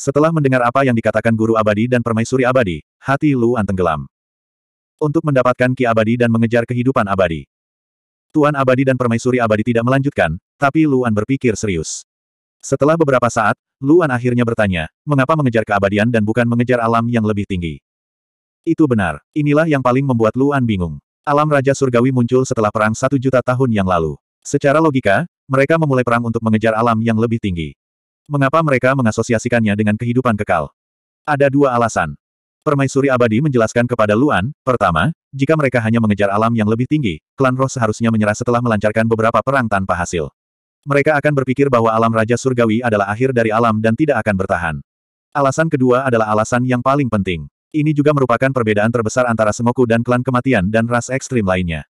Setelah mendengar apa yang dikatakan guru abadi dan permaisuri abadi, hati Luan tenggelam. Untuk mendapatkan ki abadi dan mengejar kehidupan abadi. Tuan abadi dan permaisuri abadi tidak melanjutkan, tapi Luan berpikir serius. Setelah beberapa saat, Luan akhirnya bertanya, mengapa mengejar keabadian dan bukan mengejar alam yang lebih tinggi? Itu benar. Inilah yang paling membuat Luan bingung. Alam Raja Surgawi muncul setelah perang satu juta tahun yang lalu. Secara logika, mereka memulai perang untuk mengejar alam yang lebih tinggi. Mengapa mereka mengasosiasikannya dengan kehidupan kekal? Ada dua alasan. Permaisuri Abadi menjelaskan kepada Luan, pertama, jika mereka hanya mengejar alam yang lebih tinggi, klan roh seharusnya menyerah setelah melancarkan beberapa perang tanpa hasil. Mereka akan berpikir bahwa alam Raja Surgawi adalah akhir dari alam dan tidak akan bertahan. Alasan kedua adalah alasan yang paling penting. Ini juga merupakan perbedaan terbesar antara Sengoku dan klan kematian dan ras ekstrim lainnya.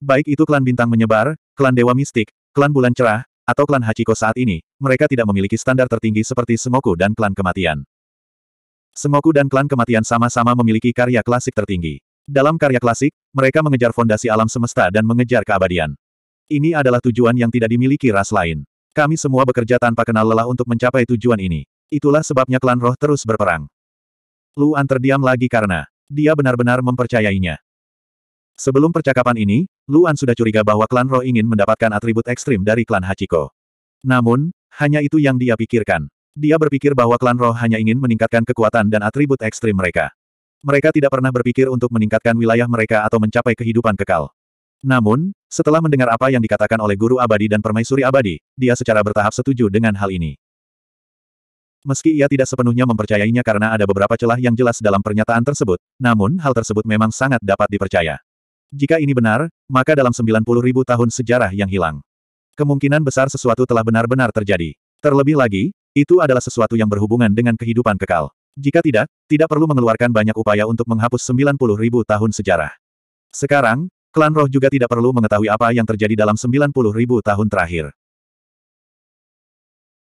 Baik itu klan bintang menyebar, klan dewa mistik, klan bulan cerah, atau klan Hachiko saat ini, mereka tidak memiliki standar tertinggi seperti Sengoku dan klan kematian. Sengoku dan klan kematian sama-sama memiliki karya klasik tertinggi. Dalam karya klasik, mereka mengejar fondasi alam semesta dan mengejar keabadian. Ini adalah tujuan yang tidak dimiliki ras lain. Kami semua bekerja tanpa kenal lelah untuk mencapai tujuan ini. Itulah sebabnya klan roh terus berperang. Luan terdiam lagi karena dia benar-benar mempercayainya. Sebelum percakapan ini, Luan sudah curiga bahwa klan roh ingin mendapatkan atribut ekstrim dari klan Hachiko. Namun, hanya itu yang dia pikirkan. Dia berpikir bahwa klan roh hanya ingin meningkatkan kekuatan dan atribut ekstrim mereka. Mereka tidak pernah berpikir untuk meningkatkan wilayah mereka atau mencapai kehidupan kekal. Namun, setelah mendengar apa yang dikatakan oleh guru abadi dan permaisuri abadi, dia secara bertahap setuju dengan hal ini. Meski ia tidak sepenuhnya mempercayainya karena ada beberapa celah yang jelas dalam pernyataan tersebut, namun hal tersebut memang sangat dapat dipercaya. Jika ini benar, maka dalam 90 ribu tahun sejarah yang hilang. Kemungkinan besar sesuatu telah benar-benar terjadi. Terlebih lagi, itu adalah sesuatu yang berhubungan dengan kehidupan kekal. Jika tidak, tidak perlu mengeluarkan banyak upaya untuk menghapus 90 ribu tahun sejarah. Sekarang, klan roh juga tidak perlu mengetahui apa yang terjadi dalam 90 ribu tahun terakhir.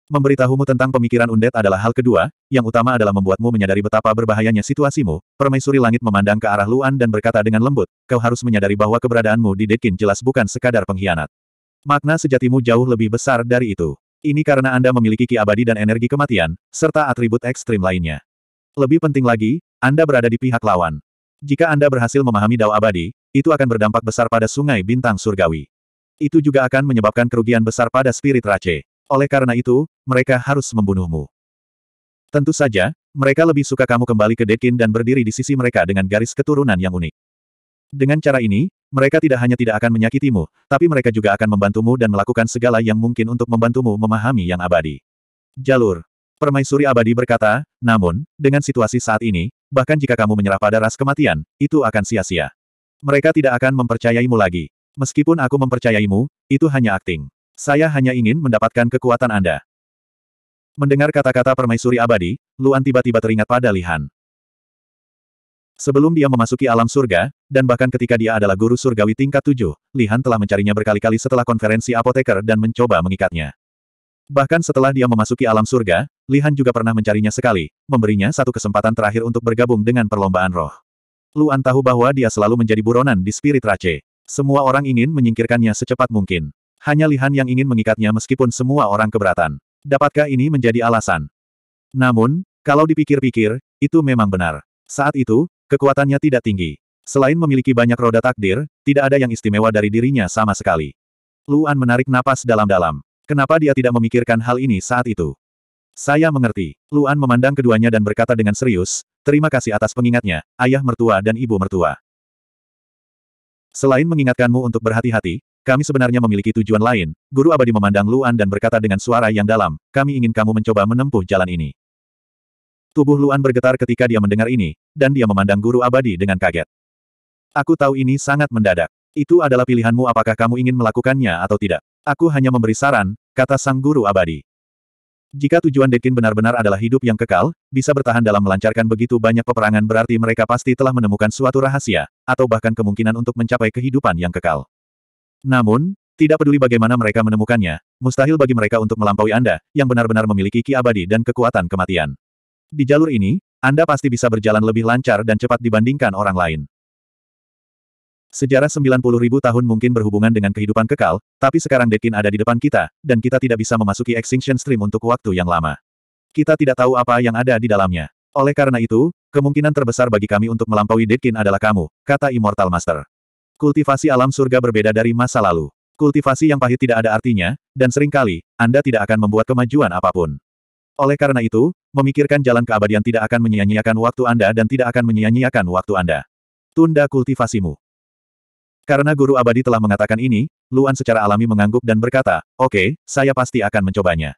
Memberitahumu tentang pemikiran undet adalah hal kedua, yang utama adalah membuatmu menyadari betapa berbahayanya situasimu. Permaisuri langit memandang ke arah Luan dan berkata dengan lembut, kau harus menyadari bahwa keberadaanmu di Dekin jelas bukan sekadar pengkhianat. Makna sejatimu jauh lebih besar dari itu. Ini karena Anda memiliki ki abadi dan energi kematian, serta atribut ekstrim lainnya. Lebih penting lagi, Anda berada di pihak lawan. Jika Anda berhasil memahami Dao Abadi, itu akan berdampak besar pada sungai bintang surgawi. Itu juga akan menyebabkan kerugian besar pada spirit Rache. Oleh karena itu, mereka harus membunuhmu. Tentu saja, mereka lebih suka kamu kembali ke Dekin dan berdiri di sisi mereka dengan garis keturunan yang unik. Dengan cara ini, mereka tidak hanya tidak akan menyakitimu, tapi mereka juga akan membantumu dan melakukan segala yang mungkin untuk membantumu memahami yang abadi. Jalur. Permaisuri abadi berkata, namun, dengan situasi saat ini, bahkan jika kamu menyerah pada ras kematian, itu akan sia-sia. Mereka tidak akan mempercayaimu lagi. Meskipun aku mempercayaimu, itu hanya akting. Saya hanya ingin mendapatkan kekuatan Anda. Mendengar kata-kata permaisuri abadi, Luan tiba-tiba teringat pada Lihan. Sebelum dia memasuki alam surga, dan bahkan ketika dia adalah guru surgawi tingkat tujuh, Lihan telah mencarinya berkali-kali setelah konferensi apoteker dan mencoba mengikatnya. Bahkan setelah dia memasuki alam surga, Lihan juga pernah mencarinya sekali, memberinya satu kesempatan terakhir untuk bergabung dengan perlombaan roh. Luan tahu bahwa dia selalu menjadi buronan di spirit Rache. Semua orang ingin menyingkirkannya secepat mungkin. Hanya Lihan yang ingin mengikatnya meskipun semua orang keberatan. Dapatkah ini menjadi alasan? Namun, kalau dipikir-pikir, itu memang benar. Saat itu, kekuatannya tidak tinggi. Selain memiliki banyak roda takdir, tidak ada yang istimewa dari dirinya sama sekali. Luan menarik napas dalam-dalam. Kenapa dia tidak memikirkan hal ini saat itu? Saya mengerti. Luan memandang keduanya dan berkata dengan serius, terima kasih atas pengingatnya, ayah mertua dan ibu mertua. Selain mengingatkanmu untuk berhati-hati, kami sebenarnya memiliki tujuan lain. Guru abadi memandang Luan dan berkata dengan suara yang dalam, kami ingin kamu mencoba menempuh jalan ini. Tubuh Luan bergetar ketika dia mendengar ini, dan dia memandang guru abadi dengan kaget. Aku tahu ini sangat mendadak. Itu adalah pilihanmu apakah kamu ingin melakukannya atau tidak. Aku hanya memberi saran, kata sang guru abadi. Jika tujuan Dekin benar-benar adalah hidup yang kekal, bisa bertahan dalam melancarkan begitu banyak peperangan berarti mereka pasti telah menemukan suatu rahasia, atau bahkan kemungkinan untuk mencapai kehidupan yang kekal. Namun, tidak peduli bagaimana mereka menemukannya, mustahil bagi mereka untuk melampaui Anda, yang benar-benar memiliki ki abadi dan kekuatan kematian. Di jalur ini, Anda pasti bisa berjalan lebih lancar dan cepat dibandingkan orang lain. Sejarah 90 ribu tahun mungkin berhubungan dengan kehidupan kekal, tapi sekarang Dekin ada di depan kita, dan kita tidak bisa memasuki Extinction Stream untuk waktu yang lama. Kita tidak tahu apa yang ada di dalamnya. Oleh karena itu, kemungkinan terbesar bagi kami untuk melampaui Dekin adalah kamu, kata Immortal Master. Kultivasi alam surga berbeda dari masa lalu. Kultivasi yang pahit tidak ada artinya, dan sering kali, Anda tidak akan membuat kemajuan apa pun. Oleh karena itu, memikirkan jalan keabadian tidak akan menyia-nyiakan waktu Anda dan tidak akan menyia-nyiakan waktu Anda. Tunda kultivasimu. Karena guru abadi telah mengatakan ini, Luan secara alami mengangguk dan berkata, oke, okay, saya pasti akan mencobanya.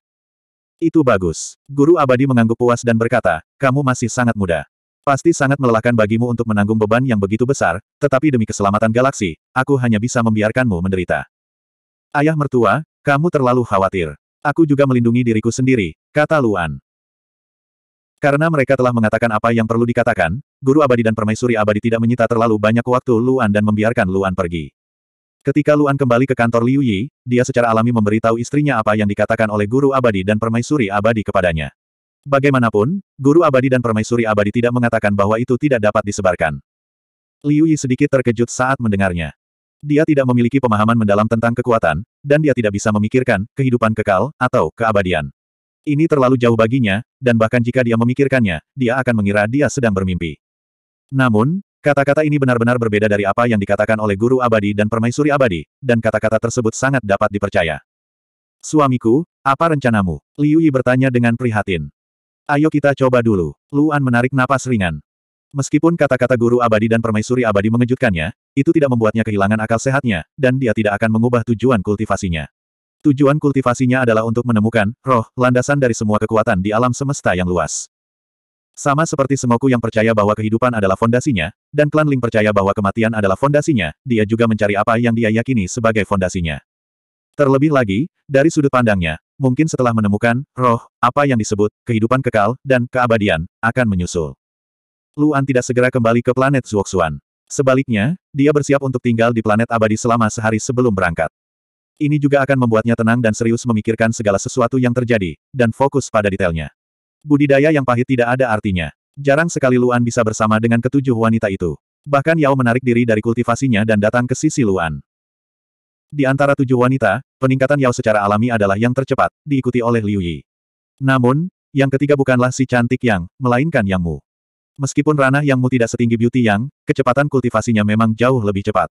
Itu bagus. Guru abadi mengangguk puas dan berkata, kamu masih sangat muda. Pasti sangat melelahkan bagimu untuk menanggung beban yang begitu besar, tetapi demi keselamatan galaksi, aku hanya bisa membiarkanmu menderita. Ayah mertua, kamu terlalu khawatir. Aku juga melindungi diriku sendiri, kata Luan. Karena mereka telah mengatakan apa yang perlu dikatakan, Guru Abadi dan Permaisuri Abadi tidak menyita terlalu banyak waktu Luan dan membiarkan Luan pergi. Ketika Luan kembali ke kantor Liu Yi, dia secara alami memberitahu istrinya apa yang dikatakan oleh Guru Abadi dan Permaisuri Abadi kepadanya. Bagaimanapun, Guru Abadi dan Permaisuri Abadi tidak mengatakan bahwa itu tidak dapat disebarkan. Liu Yi sedikit terkejut saat mendengarnya. Dia tidak memiliki pemahaman mendalam tentang kekuatan, dan dia tidak bisa memikirkan kehidupan kekal atau keabadian. Ini terlalu jauh baginya, dan bahkan jika dia memikirkannya, dia akan mengira dia sedang bermimpi. Namun, kata-kata ini benar-benar berbeda dari apa yang dikatakan oleh guru abadi dan permaisuri abadi, dan kata-kata tersebut sangat dapat dipercaya. Suamiku, apa rencanamu? Liu Yi bertanya dengan prihatin. Ayo kita coba dulu. Luan menarik napas ringan. Meskipun kata-kata guru abadi dan permaisuri abadi mengejutkannya, itu tidak membuatnya kehilangan akal sehatnya, dan dia tidak akan mengubah tujuan kultivasinya. Tujuan kultivasinya adalah untuk menemukan roh, landasan dari semua kekuatan di alam semesta yang luas. Sama seperti Semoku yang percaya bahwa kehidupan adalah fondasinya, dan klan Ling percaya bahwa kematian adalah fondasinya, dia juga mencari apa yang dia yakini sebagai fondasinya. Terlebih lagi, dari sudut pandangnya, mungkin setelah menemukan roh, apa yang disebut kehidupan kekal dan keabadian akan menyusul. Luan tidak segera kembali ke planet Zuoxuan. Sebaliknya, dia bersiap untuk tinggal di planet abadi selama sehari sebelum berangkat. Ini juga akan membuatnya tenang dan serius memikirkan segala sesuatu yang terjadi, dan fokus pada detailnya. Budidaya yang pahit tidak ada artinya. Jarang sekali Luan bisa bersama dengan ketujuh wanita itu. Bahkan Yao menarik diri dari kultivasinya dan datang ke sisi Luan. Di antara tujuh wanita, peningkatan Yao secara alami adalah yang tercepat, diikuti oleh Liu Yi. Namun, yang ketiga bukanlah si cantik Yang, melainkan Yang Mu. Meskipun ranah Yang Mu tidak setinggi Beauty Yang, kecepatan kultivasinya memang jauh lebih cepat.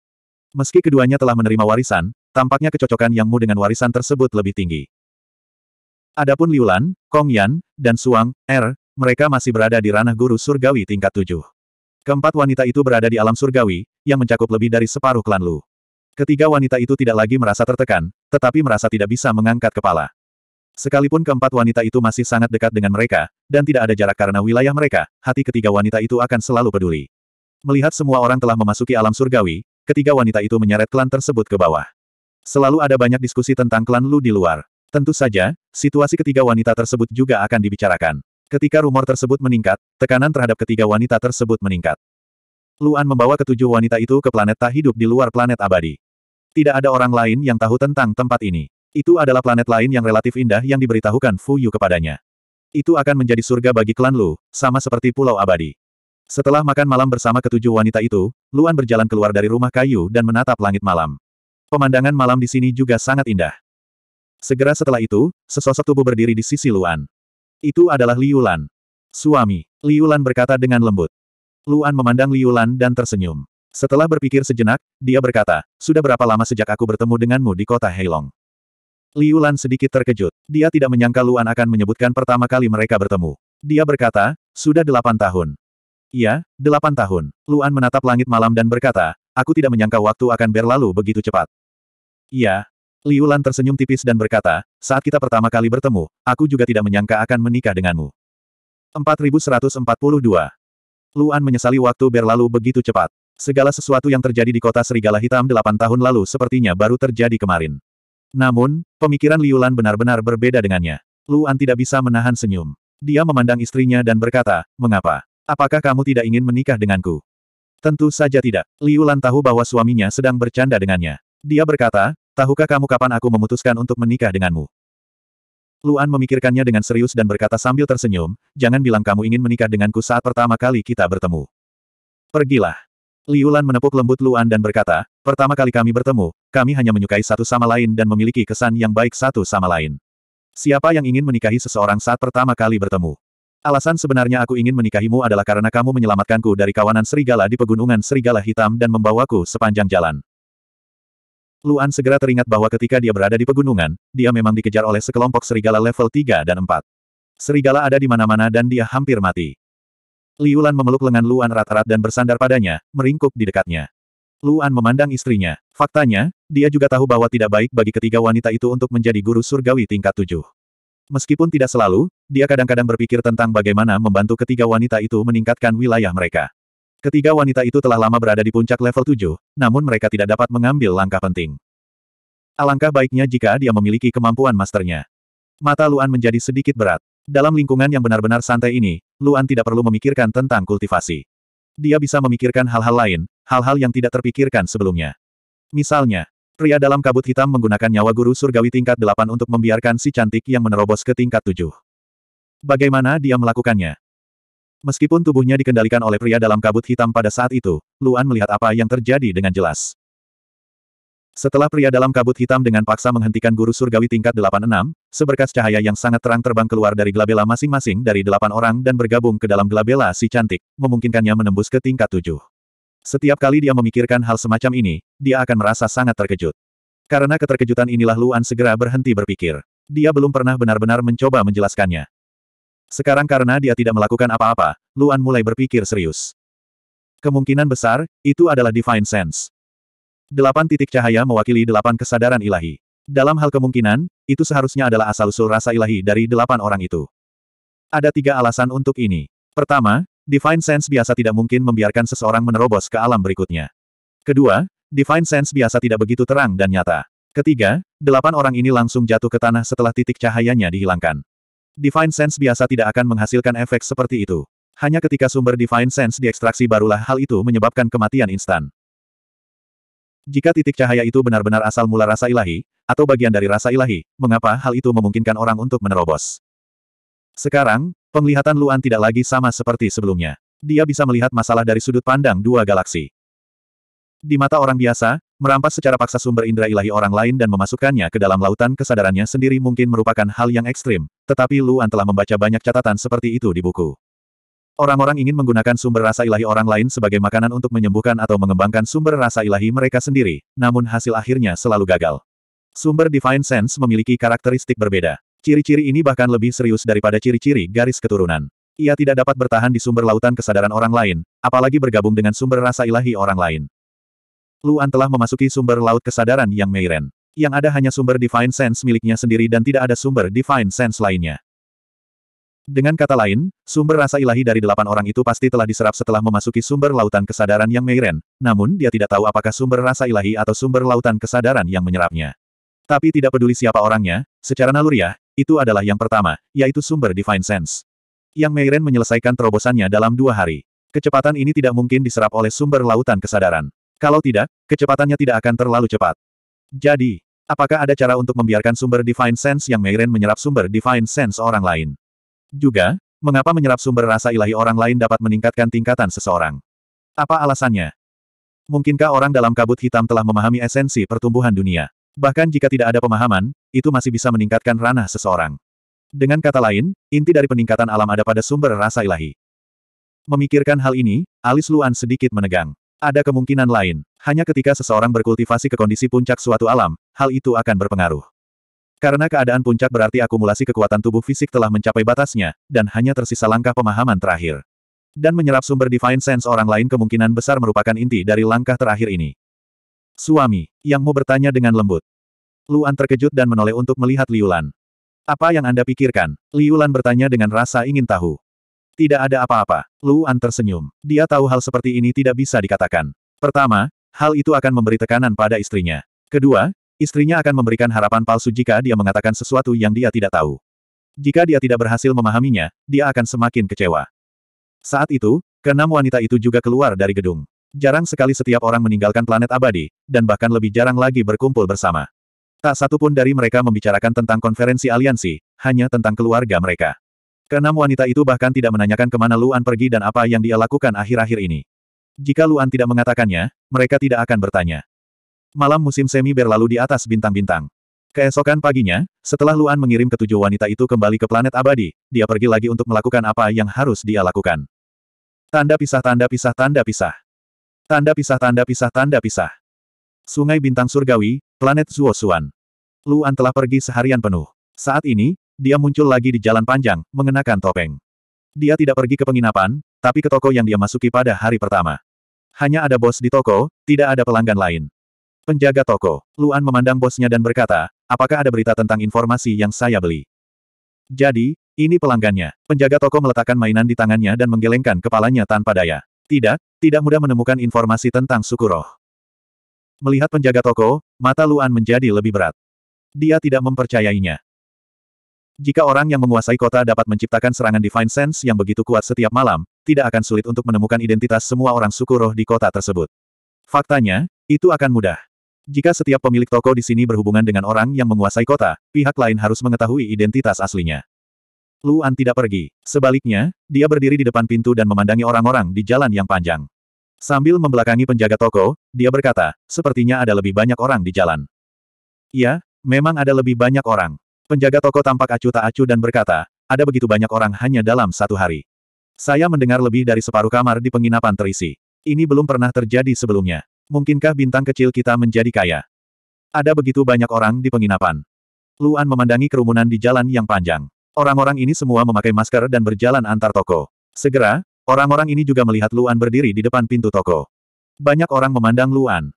Meski keduanya telah menerima warisan, tampaknya kecocokan Yang Mu dengan warisan tersebut lebih tinggi. Adapun Liulan, Kong Yan, dan Suang, Er, mereka masih berada di ranah guru surgawi tingkat tujuh. Keempat wanita itu berada di alam surgawi, yang mencakup lebih dari separuh klan Lu. Ketiga wanita itu tidak lagi merasa tertekan, tetapi merasa tidak bisa mengangkat kepala. Sekalipun keempat wanita itu masih sangat dekat dengan mereka, dan tidak ada jarak karena wilayah mereka, hati ketiga wanita itu akan selalu peduli. Melihat semua orang telah memasuki alam surgawi, ketiga wanita itu menyeret klan tersebut ke bawah. Selalu ada banyak diskusi tentang klan Lu di luar. Tentu saja, situasi ketiga wanita tersebut juga akan dibicarakan. Ketika rumor tersebut meningkat, tekanan terhadap ketiga wanita tersebut meningkat. Luan membawa ketujuh wanita itu ke planet tak hidup di luar planet abadi. Tidak ada orang lain yang tahu tentang tempat ini. Itu adalah planet lain yang relatif indah yang diberitahukan Fu Yu kepadanya. Itu akan menjadi surga bagi klan Lu, sama seperti Pulau Abadi. Setelah makan malam bersama ketujuh wanita itu, Luan berjalan keluar dari rumah kayu dan menatap langit malam. Pemandangan malam di sini juga sangat indah. Segera setelah itu, sesosok tubuh berdiri di sisi Luan. Itu adalah Liulan. Suami. Liulan berkata dengan lembut. Luan memandang Liulan dan tersenyum. Setelah berpikir sejenak, dia berkata, sudah berapa lama sejak aku bertemu denganmu di kota Heilong? Liulan sedikit terkejut. Dia tidak menyangka Luan akan menyebutkan pertama kali mereka bertemu. Dia berkata, sudah delapan tahun. Iya, delapan tahun. Luan menatap langit malam dan berkata, Aku tidak menyangka waktu akan berlalu begitu cepat. Iya. Liu Lan tersenyum tipis dan berkata, saat kita pertama kali bertemu, aku juga tidak menyangka akan menikah denganmu. 4142. Luan menyesali waktu berlalu begitu cepat. Segala sesuatu yang terjadi di kota Serigala Hitam delapan tahun lalu sepertinya baru terjadi kemarin. Namun, pemikiran Liu Lan benar-benar berbeda dengannya. Luan tidak bisa menahan senyum. Dia memandang istrinya dan berkata, mengapa? Apakah kamu tidak ingin menikah denganku? Tentu saja tidak. Liu Lan tahu bahwa suaminya sedang bercanda dengannya. Dia berkata, tahukah kamu kapan aku memutuskan untuk menikah denganmu? Luan memikirkannya dengan serius dan berkata sambil tersenyum, jangan bilang kamu ingin menikah denganku saat pertama kali kita bertemu. Pergilah. Liulan menepuk lembut Luan dan berkata, pertama kali kami bertemu, kami hanya menyukai satu sama lain dan memiliki kesan yang baik satu sama lain. Siapa yang ingin menikahi seseorang saat pertama kali bertemu? Alasan sebenarnya aku ingin menikahimu adalah karena kamu menyelamatkanku dari kawanan serigala di pegunungan serigala hitam dan membawaku sepanjang jalan. Luan segera teringat bahwa ketika dia berada di pegunungan, dia memang dikejar oleh sekelompok serigala level 3 dan 4. Serigala ada di mana-mana dan dia hampir mati. Liulan memeluk lengan Luan erat-erat dan bersandar padanya, meringkuk di dekatnya. Luan memandang istrinya. Faktanya, dia juga tahu bahwa tidak baik bagi ketiga wanita itu untuk menjadi guru surgawi tingkat tujuh. Meskipun tidak selalu, dia kadang-kadang berpikir tentang bagaimana membantu ketiga wanita itu meningkatkan wilayah mereka. Ketiga wanita itu telah lama berada di puncak level tujuh, namun mereka tidak dapat mengambil langkah penting. Alangkah baiknya jika dia memiliki kemampuan masternya. Mata Luan menjadi sedikit berat. Dalam lingkungan yang benar-benar santai ini, Luan tidak perlu memikirkan tentang kultivasi. Dia bisa memikirkan hal-hal lain, hal-hal yang tidak terpikirkan sebelumnya. Misalnya, pria dalam kabut hitam menggunakan nyawa guru surgawi tingkat 8 untuk membiarkan si cantik yang menerobos ke tingkat 7. Bagaimana dia melakukannya? Meskipun tubuhnya dikendalikan oleh pria dalam kabut hitam pada saat itu, Luan melihat apa yang terjadi dengan jelas. Setelah pria dalam kabut hitam dengan paksa menghentikan guru surgawi tingkat 86, seberkas cahaya yang sangat terang terbang keluar dari gelabela masing-masing dari delapan orang dan bergabung ke dalam gelabela si cantik, memungkinkannya menembus ke tingkat 7. Setiap kali dia memikirkan hal semacam ini, dia akan merasa sangat terkejut. Karena keterkejutan inilah Luan segera berhenti berpikir. Dia belum pernah benar-benar mencoba menjelaskannya. Sekarang karena dia tidak melakukan apa-apa, Luan mulai berpikir serius. Kemungkinan besar, itu adalah Divine Sense. Delapan titik cahaya mewakili delapan kesadaran ilahi. Dalam hal kemungkinan, itu seharusnya adalah asal-usul rasa ilahi dari delapan orang itu. Ada tiga alasan untuk ini. Pertama, Divine Sense biasa tidak mungkin membiarkan seseorang menerobos ke alam berikutnya. Kedua, Divine Sense biasa tidak begitu terang dan nyata. Ketiga, delapan orang ini langsung jatuh ke tanah setelah titik cahayanya dihilangkan. Divine Sense biasa tidak akan menghasilkan efek seperti itu. Hanya ketika sumber Divine Sense diekstraksi barulah hal itu menyebabkan kematian instan. Jika titik cahaya itu benar-benar asal mula rasa ilahi, atau bagian dari rasa ilahi, mengapa hal itu memungkinkan orang untuk menerobos? Sekarang, penglihatan Luan tidak lagi sama seperti sebelumnya. Dia bisa melihat masalah dari sudut pandang dua galaksi. Di mata orang biasa, merampas secara paksa sumber indera ilahi orang lain dan memasukkannya ke dalam lautan kesadarannya sendiri mungkin merupakan hal yang ekstrim, tetapi Luan telah membaca banyak catatan seperti itu di buku. Orang-orang ingin menggunakan sumber rasa ilahi orang lain sebagai makanan untuk menyembuhkan atau mengembangkan sumber rasa ilahi mereka sendiri, namun hasil akhirnya selalu gagal. Sumber Divine Sense memiliki karakteristik berbeda. Ciri-ciri ini bahkan lebih serius daripada ciri-ciri garis keturunan. Ia tidak dapat bertahan di sumber lautan kesadaran orang lain, apalagi bergabung dengan sumber rasa ilahi orang lain. Luan telah memasuki sumber laut kesadaran yang Meiren. Yang ada hanya sumber Divine Sense miliknya sendiri dan tidak ada sumber Divine Sense lainnya. Dengan kata lain, sumber rasa ilahi dari delapan orang itu pasti telah diserap setelah memasuki sumber lautan kesadaran yang Meiren, namun dia tidak tahu apakah sumber rasa ilahi atau sumber lautan kesadaran yang menyerapnya. Tapi tidak peduli siapa orangnya, secara naluriah, itu adalah yang pertama, yaitu sumber Divine Sense. Yang Meiren menyelesaikan terobosannya dalam dua hari. Kecepatan ini tidak mungkin diserap oleh sumber lautan kesadaran. Kalau tidak, kecepatannya tidak akan terlalu cepat. Jadi, apakah ada cara untuk membiarkan sumber Divine Sense yang Meiren menyerap sumber Divine Sense orang lain? Juga, mengapa menyerap sumber rasa ilahi orang lain dapat meningkatkan tingkatan seseorang? Apa alasannya? Mungkinkah orang dalam kabut hitam telah memahami esensi pertumbuhan dunia? Bahkan jika tidak ada pemahaman, itu masih bisa meningkatkan ranah seseorang. Dengan kata lain, inti dari peningkatan alam ada pada sumber rasa ilahi. Memikirkan hal ini, alis Luan sedikit menegang. Ada kemungkinan lain, hanya ketika seseorang berkultivasi ke kondisi puncak suatu alam, hal itu akan berpengaruh. Karena keadaan puncak berarti akumulasi kekuatan tubuh fisik telah mencapai batasnya, dan hanya tersisa langkah pemahaman terakhir. Dan menyerap sumber Divine Sense orang lain kemungkinan besar merupakan inti dari langkah terakhir ini. Suami, yang mau bertanya dengan lembut. Luan terkejut dan menoleh untuk melihat Liulan. Apa yang Anda pikirkan? Liulan bertanya dengan rasa ingin tahu. Tidak ada apa-apa. Luan tersenyum. Dia tahu hal seperti ini tidak bisa dikatakan. Pertama, hal itu akan memberi tekanan pada istrinya. Kedua, Istrinya akan memberikan harapan palsu jika dia mengatakan sesuatu yang dia tidak tahu. Jika dia tidak berhasil memahaminya, dia akan semakin kecewa. Saat itu, keenam wanita itu juga keluar dari gedung. Jarang sekali setiap orang meninggalkan planet abadi, dan bahkan lebih jarang lagi berkumpul bersama. Tak satu pun dari mereka membicarakan tentang konferensi aliansi, hanya tentang keluarga mereka. Keenam wanita itu bahkan tidak menanyakan ke mana Luan pergi dan apa yang dia lakukan akhir-akhir ini. Jika Luan tidak mengatakannya, mereka tidak akan bertanya. Malam musim semi berlalu di atas bintang-bintang. Keesokan paginya, setelah Luan mengirim ketujuh wanita itu kembali ke planet abadi, dia pergi lagi untuk melakukan apa yang harus dia lakukan. Tanda pisah tanda pisah tanda pisah. Tanda pisah tanda pisah tanda pisah. Sungai Bintang Surgawi, planet Zuosuan. Luan telah pergi seharian penuh. Saat ini, dia muncul lagi di jalan panjang, mengenakan topeng. Dia tidak pergi ke penginapan, tapi ke toko yang dia masuki pada hari pertama. Hanya ada bos di toko, tidak ada pelanggan lain. Penjaga toko, Luan memandang bosnya dan berkata, apakah ada berita tentang informasi yang saya beli? Jadi, ini pelanggannya. Penjaga toko meletakkan mainan di tangannya dan menggelengkan kepalanya tanpa daya. Tidak, tidak mudah menemukan informasi tentang suku roh. Melihat penjaga toko, mata Luan menjadi lebih berat. Dia tidak mempercayainya. Jika orang yang menguasai kota dapat menciptakan serangan Divine Sense yang begitu kuat setiap malam, tidak akan sulit untuk menemukan identitas semua orang suku roh di kota tersebut. Faktanya, itu akan mudah. Jika setiap pemilik toko di sini berhubungan dengan orang yang menguasai kota, pihak lain harus mengetahui identitas aslinya. Luan tidak pergi. Sebaliknya, dia berdiri di depan pintu dan memandangi orang-orang di jalan yang panjang. Sambil membelakangi penjaga toko, dia berkata, sepertinya ada lebih banyak orang di jalan. Iya, memang ada lebih banyak orang. Penjaga toko tampak acuh tak acuh dan berkata, ada begitu banyak orang hanya dalam satu hari. Saya mendengar lebih dari separuh kamar di penginapan terisi. Ini belum pernah terjadi sebelumnya. Mungkinkah bintang kecil kita menjadi kaya? Ada begitu banyak orang di penginapan. Luan memandangi kerumunan di jalan yang panjang. Orang-orang ini semua memakai masker dan berjalan antar toko. Segera, orang-orang ini juga melihat Luan berdiri di depan pintu toko. Banyak orang memandang Luan.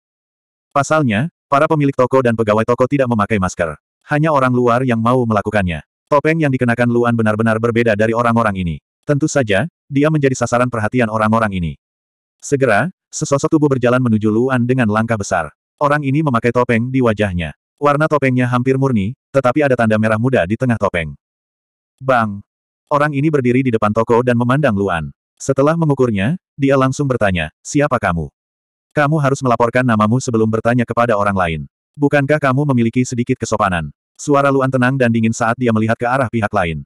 Pasalnya, para pemilik toko dan pegawai toko tidak memakai masker. Hanya orang luar yang mau melakukannya. Topeng yang dikenakan Luan benar-benar berbeda dari orang-orang ini. Tentu saja, dia menjadi sasaran perhatian orang-orang ini. Segera, sesosok tubuh berjalan menuju Luan dengan langkah besar. Orang ini memakai topeng di wajahnya. Warna topengnya hampir murni, tetapi ada tanda merah muda di tengah topeng. Bang! Orang ini berdiri di depan toko dan memandang Luan. Setelah mengukurnya, dia langsung bertanya, siapa kamu? Kamu harus melaporkan namamu sebelum bertanya kepada orang lain. Bukankah kamu memiliki sedikit kesopanan? Suara Luan tenang dan dingin saat dia melihat ke arah pihak lain.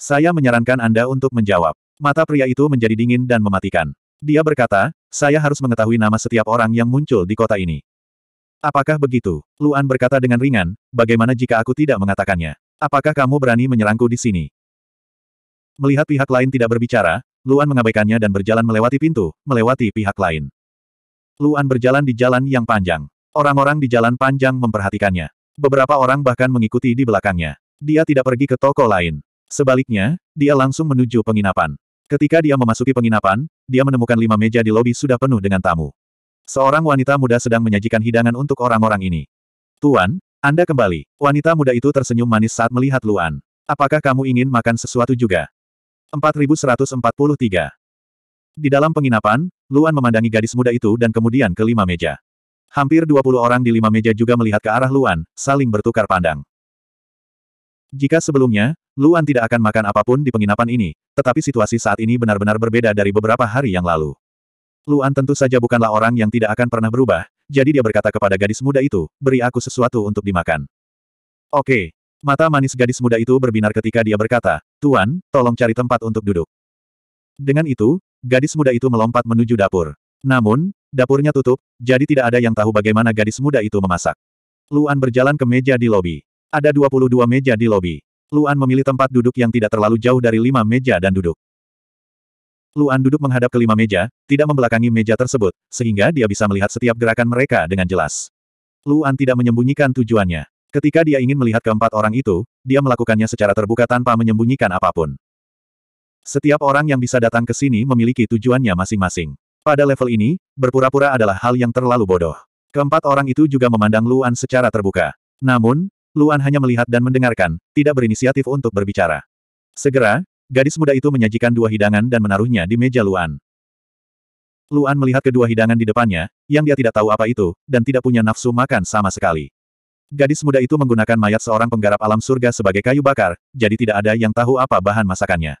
Saya menyarankan Anda untuk menjawab. Mata pria itu menjadi dingin dan mematikan. Dia berkata, saya harus mengetahui nama setiap orang yang muncul di kota ini. Apakah begitu? Luan berkata dengan ringan, bagaimana jika aku tidak mengatakannya? Apakah kamu berani menyerangku di sini? Melihat pihak lain tidak berbicara, Luan mengabaikannya dan berjalan melewati pintu, melewati pihak lain. Luan berjalan di jalan yang panjang. Orang-orang di jalan panjang memperhatikannya. Beberapa orang bahkan mengikuti di belakangnya. Dia tidak pergi ke toko lain. Sebaliknya, dia langsung menuju penginapan. Ketika dia memasuki penginapan, dia menemukan lima meja di lobi sudah penuh dengan tamu. Seorang wanita muda sedang menyajikan hidangan untuk orang-orang ini. Tuan, Anda kembali. Wanita muda itu tersenyum manis saat melihat Luan. Apakah kamu ingin makan sesuatu juga? 4143. Di dalam penginapan, Luan memandangi gadis muda itu dan kemudian ke lima meja. Hampir 20 orang di lima meja juga melihat ke arah Luan, saling bertukar pandang. Jika sebelumnya, Luan tidak akan makan apa pun di penginapan ini, tetapi situasi saat ini benar-benar berbeda dari beberapa hari yang lalu. Luan tentu saja bukanlah orang yang tidak akan pernah berubah, jadi dia berkata kepada gadis muda itu, beri aku sesuatu untuk dimakan. Oke. Mata manis gadis muda itu berbinar ketika dia berkata, Tuan, tolong cari tempat untuk duduk. Dengan itu, gadis muda itu melompat menuju dapur. Namun, dapurnya tutup, jadi tidak ada yang tahu bagaimana gadis muda itu memasak. Luan berjalan ke meja di lobi. Ada 22 meja di lobi. Luan memilih tempat duduk yang tidak terlalu jauh dari lima meja dan duduk. Luan duduk menghadap ke lima meja, tidak membelakangi meja tersebut, sehingga dia bisa melihat setiap gerakan mereka dengan jelas. Luan tidak menyembunyikan tujuannya. Ketika dia ingin melihat keempat orang itu, dia melakukannya secara terbuka tanpa menyembunyikan apa pun. Setiap orang yang bisa datang ke sini memiliki tujuannya masing-masing. Pada level ini, berpura-pura adalah hal yang terlalu bodoh. Keempat orang itu juga memandang Luan secara terbuka. Namun, Luan hanya melihat dan mendengarkan, tidak berinisiatif untuk berbicara. Segera, gadis muda itu menyajikan dua hidangan dan menaruhnya di meja Luan. Luan melihat kedua hidangan di depannya, yang dia tidak tahu apa itu, dan tidak punya nafsu makan sama sekali. Gadis muda itu menggunakan mayat seorang penggarap alam surga sebagai kayu bakar, jadi tidak ada yang tahu apa bahan masakannya.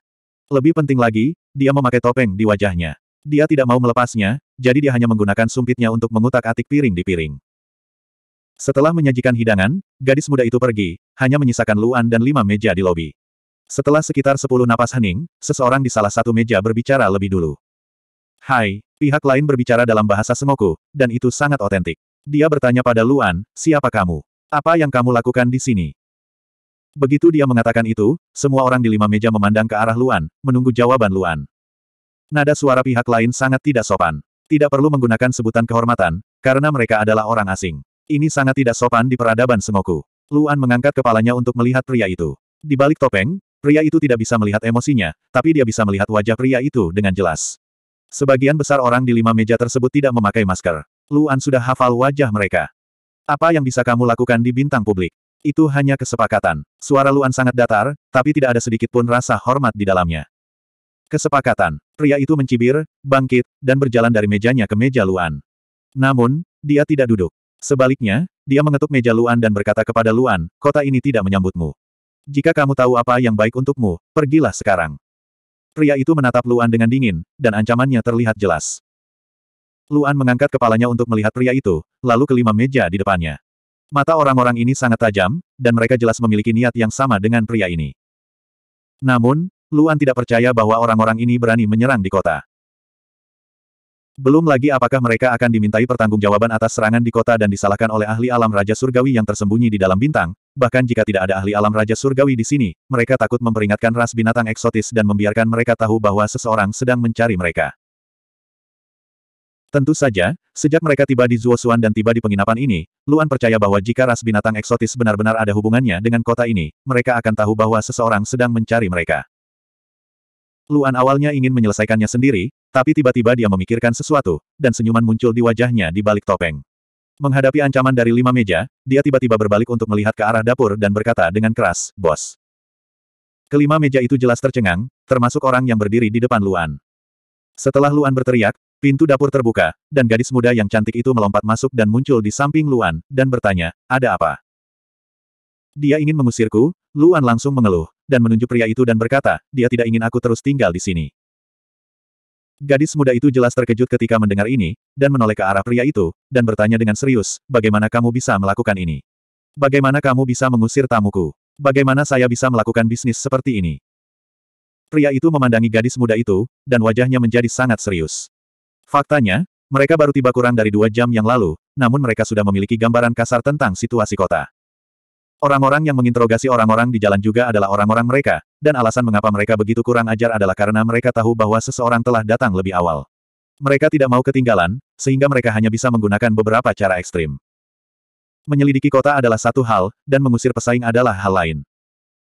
Lebih penting lagi, dia memakai topeng di wajahnya. Dia tidak mau melepasnya, jadi dia hanya menggunakan sumpitnya untuk mengutak-atik piring di piring. Setelah menyajikan hidangan, gadis muda itu pergi, hanya menyisakan Luan dan lima meja di lobi. Setelah sekitar sepuluh napas hening, seseorang di salah satu meja berbicara lebih dulu. Hai, pihak lain berbicara dalam bahasa Sengoku, dan itu sangat otentik. Dia bertanya pada Luan, siapa kamu? Apa yang kamu lakukan di sini? Begitu dia mengatakan itu, semua orang di lima meja memandang ke arah Luan, menunggu jawaban Luan. Nada suara pihak lain sangat tidak sopan. Tidak perlu menggunakan sebutan kehormatan, karena mereka adalah orang asing. Ini sangat tidak sopan di peradaban Sengoku. Luan mengangkat kepalanya untuk melihat pria itu. Di balik topeng, pria itu tidak bisa melihat emosinya, tapi dia bisa melihat wajah pria itu dengan jelas. Sebagian besar orang di lima meja tersebut tidak memakai masker. Luan sudah hafal wajah mereka. Apa yang bisa kamu lakukan di bintang publik? Itu hanya kesepakatan. Suara Luan sangat datar, tapi tidak ada sedikit pun rasa hormat di dalamnya. Kesepakatan. Pria itu mencibir, bangkit, dan berjalan dari mejanya ke meja Luan. Namun, dia tidak duduk. Sebaliknya, dia mengetuk meja Luan dan berkata kepada Luan, kota ini tidak menyambutmu. Jika kamu tahu apa yang baik untukmu, pergilah sekarang. Pria itu menatap Luan dengan dingin, dan ancamannya terlihat jelas. Luan mengangkat kepalanya untuk melihat pria itu, lalu kelima meja di depannya. Mata orang-orang ini sangat tajam, dan mereka jelas memiliki niat yang sama dengan pria ini. Namun, Luan tidak percaya bahwa orang-orang ini berani menyerang di kota. Belum lagi apakah mereka akan dimintai pertanggungjawaban atas serangan di kota dan disalahkan oleh ahli alam Raja Surgawi yang tersembunyi di dalam bintang, bahkan jika tidak ada ahli alam Raja Surgawi di sini, mereka takut memperingatkan ras binatang eksotis dan membiarkan mereka tahu bahwa seseorang sedang mencari mereka. Tentu saja, sejak mereka tiba di Zuosuan dan tiba di penginapan ini, Luan percaya bahwa jika ras binatang eksotis benar-benar ada hubungannya dengan kota ini, mereka akan tahu bahwa seseorang sedang mencari mereka. Luan awalnya ingin menyelesaikannya sendiri, tapi tiba-tiba dia memikirkan sesuatu, dan senyuman muncul di wajahnya di balik topeng. Menghadapi ancaman dari lima meja, dia tiba-tiba berbalik untuk melihat ke arah dapur dan berkata dengan keras, Bos. Kelima meja itu jelas tercengang, termasuk orang yang berdiri di depan Luan. Setelah Luan berteriak, Pintu dapur terbuka, dan gadis muda yang cantik itu melompat masuk dan muncul di samping Luan, dan bertanya, ada apa? Dia ingin mengusirku, Luan langsung mengeluh, dan menunjuk pria itu dan berkata, dia tidak ingin aku terus tinggal di sini. Gadis muda itu jelas terkejut ketika mendengar ini, dan menoleh ke arah pria itu, dan bertanya dengan serius, bagaimana kamu bisa melakukan ini? Bagaimana kamu bisa mengusir tamuku? Bagaimana saya bisa melakukan bisnis seperti ini? Pria itu memandangi gadis muda itu, dan wajahnya menjadi sangat serius. Faktanya, mereka baru tiba kurang dari dua jam yang lalu, namun mereka sudah memiliki gambaran kasar tentang situasi kota. Orang-orang yang menginterogasi orang-orang di jalan juga adalah orang-orang mereka, dan alasan mengapa mereka begitu kurang ajar adalah karena mereka tahu bahwa seseorang telah datang lebih awal. Mereka tidak mau ketinggalan, sehingga mereka hanya bisa menggunakan beberapa cara ekstrim. Menyelidiki kota adalah satu hal, dan mengusir pesaing adalah hal lain.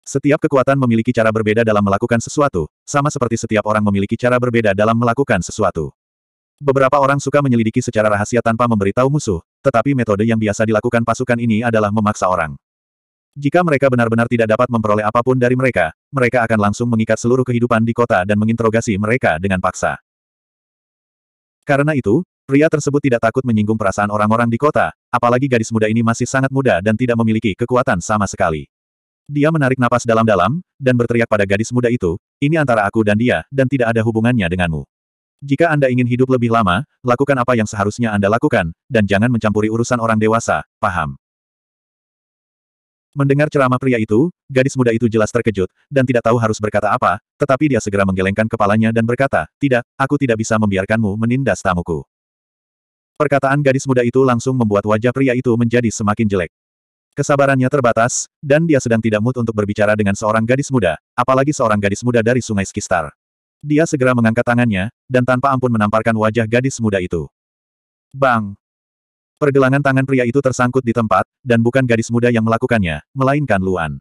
Setiap kekuatan memiliki cara berbeda dalam melakukan sesuatu, sama seperti setiap orang memiliki cara berbeda dalam melakukan sesuatu. Beberapa orang suka menyelidiki secara rahasia tanpa memberitahu musuh, tetapi metode yang biasa dilakukan pasukan ini adalah memaksa orang. Jika mereka benar-benar tidak dapat memperoleh apa pun dari mereka, mereka akan langsung mengikat seluruh kehidupan di kota dan menginterogasi mereka dengan paksa. Karena itu, pria tersebut tidak takut menyinggung perasaan orang-orang di kota, apalagi gadis muda ini masih sangat muda dan tidak memiliki kekuatan sama sekali. Dia menarik napas dalam-dalam, dan berteriak pada gadis muda itu, ini antara aku dan dia, dan tidak ada hubungannya denganmu. Jika Anda ingin hidup lebih lama, lakukan apa yang seharusnya Anda lakukan, dan jangan mencampuri urusan orang dewasa, paham? Mendengar ceramah pria itu, gadis muda itu jelas terkejut, dan tidak tahu harus berkata apa, tetapi dia segera menggelengkan kepalanya dan berkata, tidak, aku tidak bisa membiarkanmu menindas tamuku. Perkataan gadis muda itu langsung membuat wajah pria itu menjadi semakin jelek. Kesabarannya terbatas, dan dia sedang tidak mood untuk berbicara dengan seorang gadis muda, apalagi seorang gadis muda dari sungai Skistar. Dia segera mengangkat tangannya, dan tanpa ampun menamparkan wajah gadis muda itu. Bang! Pergelangan tangan pria itu tersangkut di tempat, dan bukan gadis muda yang melakukannya, melainkan Luan.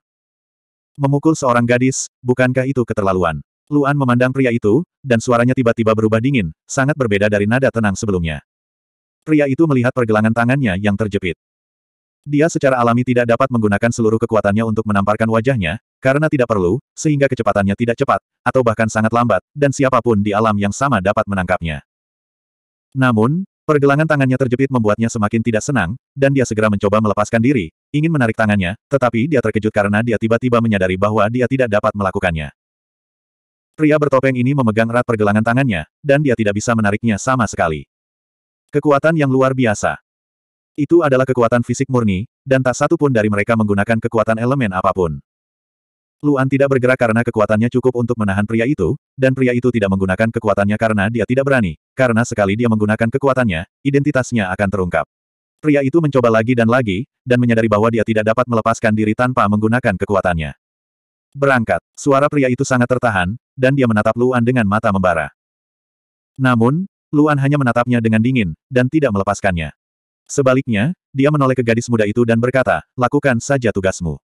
Memukul seorang gadis, bukankah itu keterlaluan? Luan memandang pria itu, dan suaranya tiba-tiba berubah dingin, sangat berbeda dari nada tenang sebelumnya. Pria itu melihat pergelangan tangannya yang terjepit. Dia secara alami tidak dapat menggunakan seluruh kekuatannya untuk menamparkan wajahnya, karena tidak perlu, sehingga kecepatannya tidak cepat, atau bahkan sangat lambat, dan siapa pun di alam yang sama dapat menangkapnya. Namun, pergelangan tangannya terjepit membuatnya semakin tidak senang, dan dia segera mencoba melepaskan diri, ingin menarik tangannya, tetapi dia terkejut karena dia tiba-tiba menyadari bahwa dia tidak dapat melakukannya. Pria bertopeng ini memegang erat pergelangan tangannya, dan dia tidak bisa menariknya sama sekali. Kekuatan yang luar biasa. Itu adalah kekuatan fisik murni, dan tak satu pun dari mereka menggunakan kekuatan elemen apa pun. Luan tidak bergerak karena kekuatannya cukup untuk menahan pria itu, dan pria itu tidak menggunakan kekuatannya karena dia tidak berani, karena sekali dia menggunakan kekuatannya, identitasnya akan terungkap. Pria itu mencoba lagi dan lagi, dan menyadari bahwa dia tidak dapat melepaskan diri tanpa menggunakan kekuatannya. Berangkat, suara pria itu sangat tertahan, dan dia menatap Luan dengan mata membara. Namun, Luan hanya menatapnya dengan dingin, dan tidak melepaskannya. Sebaliknya, dia menoleh ke gadis muda itu dan berkata, lakukan saja tugasmu.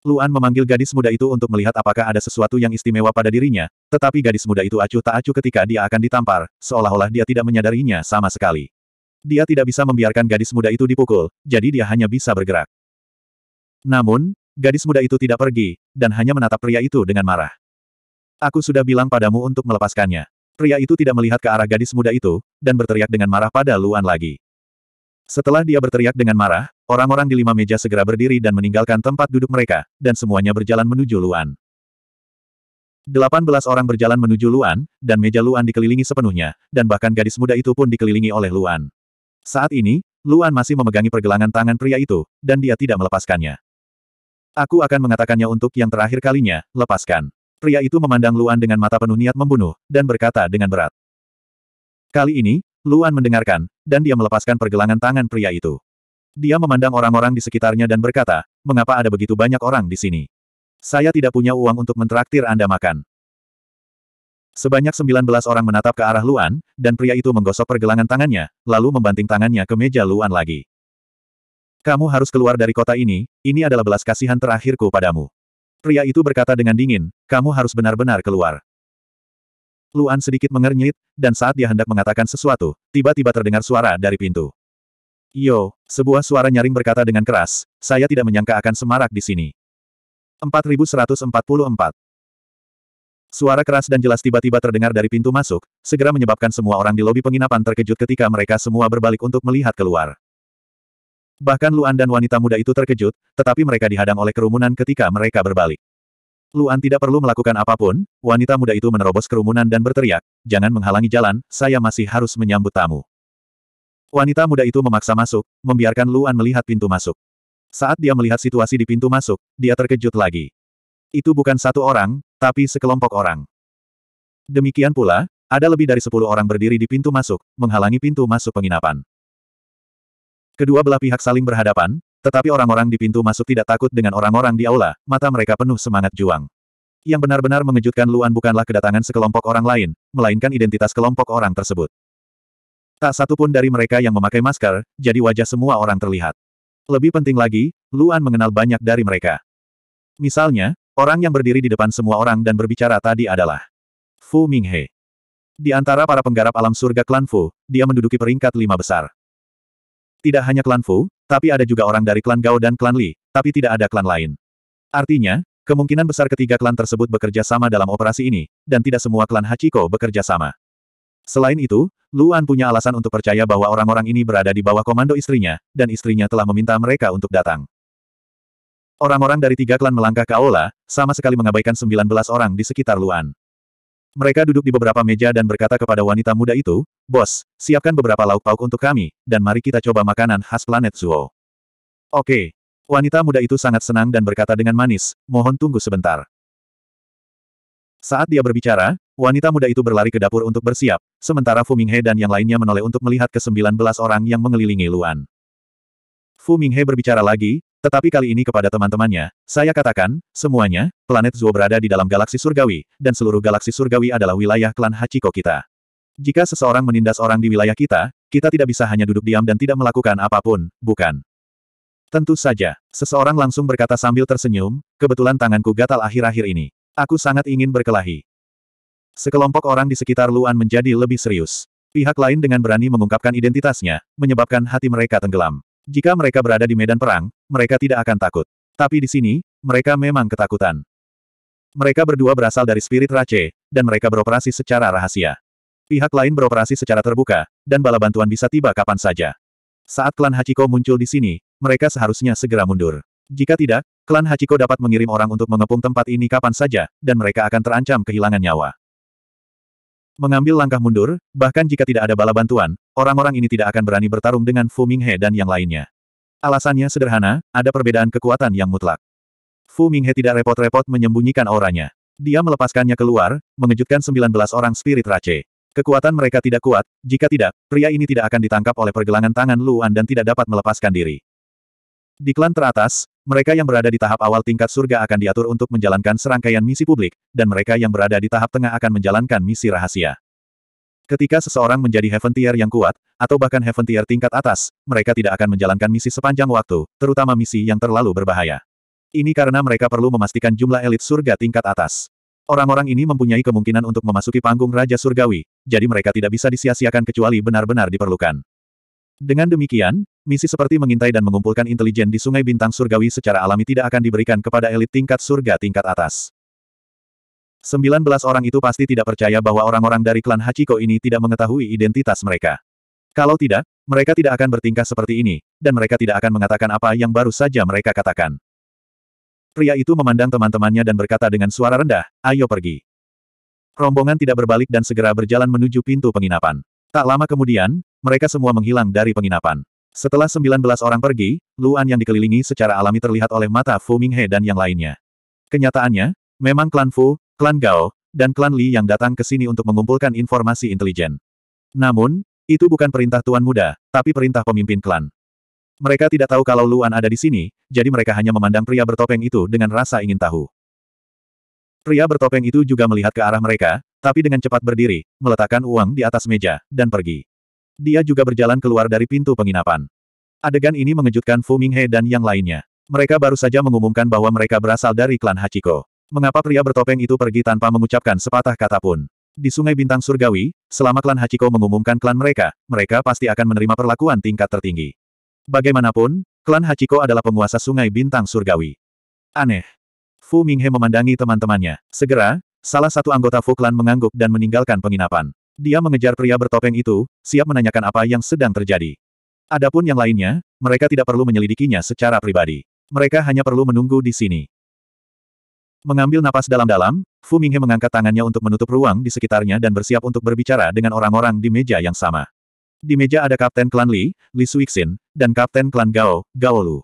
Luan memanggil gadis muda itu untuk melihat apakah ada sesuatu yang istimewa pada dirinya, tetapi gadis muda itu acuh tak acuh ketika dia akan ditampar, seolah-olah dia tidak menyadarinya sama sekali. Dia tidak bisa membiarkan gadis muda itu dipukul, jadi dia hanya bisa bergerak. Namun, gadis muda itu tidak pergi, dan hanya menatap pria itu dengan marah. Aku sudah bilang padamu untuk melepaskannya. Pria itu tidak melihat ke arah gadis muda itu, dan berteriak dengan marah pada Luan lagi. Setelah dia berteriak dengan marah, orang-orang di lima meja segera berdiri dan meninggalkan tempat duduk mereka, dan semuanya berjalan menuju Luan. Delapan belas orang berjalan menuju Luan, dan meja Luan dikelilingi sepenuhnya, dan bahkan gadis muda itu pun dikelilingi oleh Luan. Saat ini, Luan masih memegangi pergelangan tangan pria itu, dan dia tidak melepaskannya. Aku akan mengatakannya untuk yang terakhir kalinya, lepaskan. Pria itu memandang Luan dengan mata penuh niat membunuh, dan berkata dengan berat. Kali ini, Luan mendengarkan, dan dia melepaskan pergelangan tangan pria itu. Dia memandang orang-orang di sekitarnya dan berkata, mengapa ada begitu banyak orang di sini? Saya tidak punya uang untuk mentraktir Anda makan. Sebanyak 19 orang menatap ke arah Luan, dan pria itu menggosok pergelangan tangannya, lalu membanting tangannya ke meja Luan lagi. Kamu harus keluar dari kota ini, ini adalah belas kasihan terakhirku padamu. Pria itu berkata dengan dingin, kamu harus benar-benar keluar. Luan sedikit mengernyit, dan saat dia hendak mengatakan sesuatu, tiba-tiba terdengar suara dari pintu. Yo, sebuah suara nyaring berkata dengan keras, saya tidak menyangka akan semarak di sini. 4144 Suara keras dan jelas tiba-tiba terdengar dari pintu masuk, segera menyebabkan semua orang di lobi penginapan terkejut ketika mereka semua berbalik untuk melihat keluar. Bahkan Luan dan wanita muda itu terkejut, tetapi mereka dihadang oleh kerumunan ketika mereka berbalik. Luan tidak perlu melakukan apa pun, wanita muda itu menerobos kerumunan dan berteriak, jangan menghalangi jalan, saya masih harus menyambut tamu. Wanita muda itu memaksa masuk, membiarkan Luan melihat pintu masuk. Saat dia melihat situasi di pintu masuk, dia terkejut lagi. Itu bukan satu orang, tapi sekelompok orang. Demikian pula, ada lebih dari sepuluh orang berdiri di pintu masuk, menghalangi pintu masuk penginapan. Kedua belah pihak saling berhadapan, tetapi orang-orang di pintu masuk tidak takut dengan orang-orang di aula, mata mereka penuh semangat juang. Yang benar-benar mengejutkan Luan bukanlah kedatangan sekelompok orang lain, melainkan identitas kelompok orang tersebut. Tak satu pun dari mereka yang memakai masker, jadi wajah semua orang terlihat. Lebih penting lagi, Luan mengenal banyak dari mereka. Misalnya, orang yang berdiri di depan semua orang dan berbicara tadi adalah Fu Minghe. Di antara para penggarap alam surga klan Fu, dia menduduki peringkat lima besar. Tidak hanya klan Fu, tapi ada juga orang dari klan Gao dan klan Li, tapi tidak ada klan lain. Artinya, kemungkinan besar ketiga klan tersebut bekerja sama dalam operasi ini, dan tidak semua klan Hachiko bekerja sama. Selain itu, Luan punya alasan untuk percaya bahwa orang-orang ini berada di bawah komando istrinya, dan istrinya telah meminta mereka untuk datang. Orang-orang dari tiga klan melangkah ke aula, sama sekali mengabaikan 19 orang di sekitar Luan. Mereka duduk di beberapa meja dan berkata kepada wanita muda itu, Bos, siapkan beberapa lauk pauk untuk kami, dan mari kita coba makanan khas planet Zuo. Oke. Wanita muda itu sangat senang dan berkata dengan manis, mohon tunggu sebentar. Saat dia berbicara, wanita muda itu berlari ke dapur untuk bersiap, sementara Fu Minghe dan yang lainnya menoleh untuk melihat ke 19 orang yang mengelilingi Luan. Fu Minghe berbicara lagi, tetapi kali ini kepada teman-temannya, saya katakan, semuanya, planet Zuo berada di dalam galaksi surgawi, dan seluruh galaksi surgawi adalah wilayah klan Hachiko kita. Jika seseorang menindas orang di wilayah kita, kita tidak bisa hanya duduk diam dan tidak melakukan apa pun, bukan? Tentu saja, seseorang langsung berkata sambil tersenyum, kebetulan tanganku gatal akhir-akhir ini. Aku sangat ingin berkelahi. Sekelompok orang di sekitar Luan menjadi lebih serius. Pihak lain dengan berani mengungkapkan identitasnya, menyebabkan hati mereka tenggelam. Jika mereka berada di medan perang, mereka tidak akan takut. Tapi di sini, mereka memang ketakutan. Mereka berdua berasal dari spirit Rache, dan mereka beroperasi secara rahasia. Pihak lain beroperasi secara terbuka, dan bala bantuan bisa tiba kapan saja. Saat klan Hachiko muncul di sini, mereka seharusnya segera mundur. Jika tidak, klan Hachiko dapat mengirim orang untuk mengepung tempat ini kapan saja, dan mereka akan terancam kehilangan nyawa. Mengambil langkah mundur, bahkan jika tidak ada bala bantuan, orang-orang ini tidak akan berani bertarung dengan Fu Minghe dan yang lainnya. Alasannya sederhana, ada perbedaan kekuatan yang mutlak. Fu Minghe tidak repot-repot menyembunyikan auranya. Dia melepaskannya keluar, mengejutkan 19 orang spirit race. Kekuatan mereka tidak kuat, jika tidak, pria ini tidak akan ditangkap oleh pergelangan tangan Luan dan tidak dapat melepaskan diri. Di klan teratas, mereka yang berada di tahap awal tingkat surga akan diatur untuk menjalankan serangkaian misi publik, dan mereka yang berada di tahap tengah akan menjalankan misi rahasia. Ketika seseorang menjadi Heaven Tier yang kuat, atau bahkan Heaven Tier tingkat atas, mereka tidak akan menjalankan misi sepanjang waktu, terutama misi yang terlalu berbahaya. Ini karena mereka perlu memastikan jumlah elit surga tingkat atas. Orang-orang ini mempunyai kemungkinan untuk memasuki panggung Raja Surgawi, jadi mereka tidak bisa disia-siakan kecuali benar-benar diperlukan. Dengan demikian, misi seperti mengintai dan mengumpulkan intelijen di Sungai Bintang Surgawi secara alami tidak akan diberikan kepada elit tingkat surga tingkat atas. 19 orang itu pasti tidak percaya bahwa orang-orang dari klan Hachiko ini tidak mengetahui identitas mereka. Kalau tidak, mereka tidak akan bertingkah seperti ini, dan mereka tidak akan mengatakan apa yang baru saja mereka katakan. Pria itu memandang teman-temannya dan berkata dengan suara rendah, ayo pergi. Rombongan tidak berbalik dan segera berjalan menuju pintu penginapan. Tak lama kemudian, mereka semua menghilang dari penginapan. Setelah 19 orang pergi, Luan yang dikelilingi secara alami terlihat oleh mata Fu Minghe dan yang lainnya. Kenyataannya, memang klan Fu, klan Gao, dan klan Li yang datang ke sini untuk mengumpulkan informasi intelijen. Namun, itu bukan perintah Tuan Muda, tapi perintah pemimpin klan. Mereka tidak tahu kalau Luan ada di sini, jadi mereka hanya memandang pria bertopeng itu dengan rasa ingin tahu. Pria bertopeng itu juga melihat ke arah mereka, tapi dengan cepat berdiri, meletakkan uang di atas meja, dan pergi. Dia juga berjalan keluar dari pintu penginapan. Adegan ini mengejutkan Fu Minghe dan yang lainnya. Mereka baru saja mengumumkan bahwa mereka berasal dari klan Hachiko. Mengapa pria bertopeng itu pergi tanpa mengucapkan sepatah kata pun? Di Sungai Bintang Surgawi, selama klan Hachiko mengumumkan klan mereka, mereka pasti akan menerima perlakuan tingkat tertinggi. Bagaimanapun, klan Hachiko adalah penguasa sungai bintang surgawi. Aneh. Fu Minghe memandangi teman-temannya. Segera, salah satu anggota Fu klan mengangguk dan meninggalkan penginapan. Dia mengejar pria bertopeng itu, siap menanyakan apa yang sedang terjadi. Adapun yang lainnya, mereka tidak perlu menyelidikinya secara pribadi. Mereka hanya perlu menunggu di sini. Mengambil napas dalam-dalam, Fu Minghe mengangkat tangannya untuk menutup ruang di sekitarnya dan bersiap untuk berbicara dengan orang-orang di meja yang sama. Di meja ada Kapten Klan Li, Li Suixin, dan Kapten Klan Gao, Gao Lu.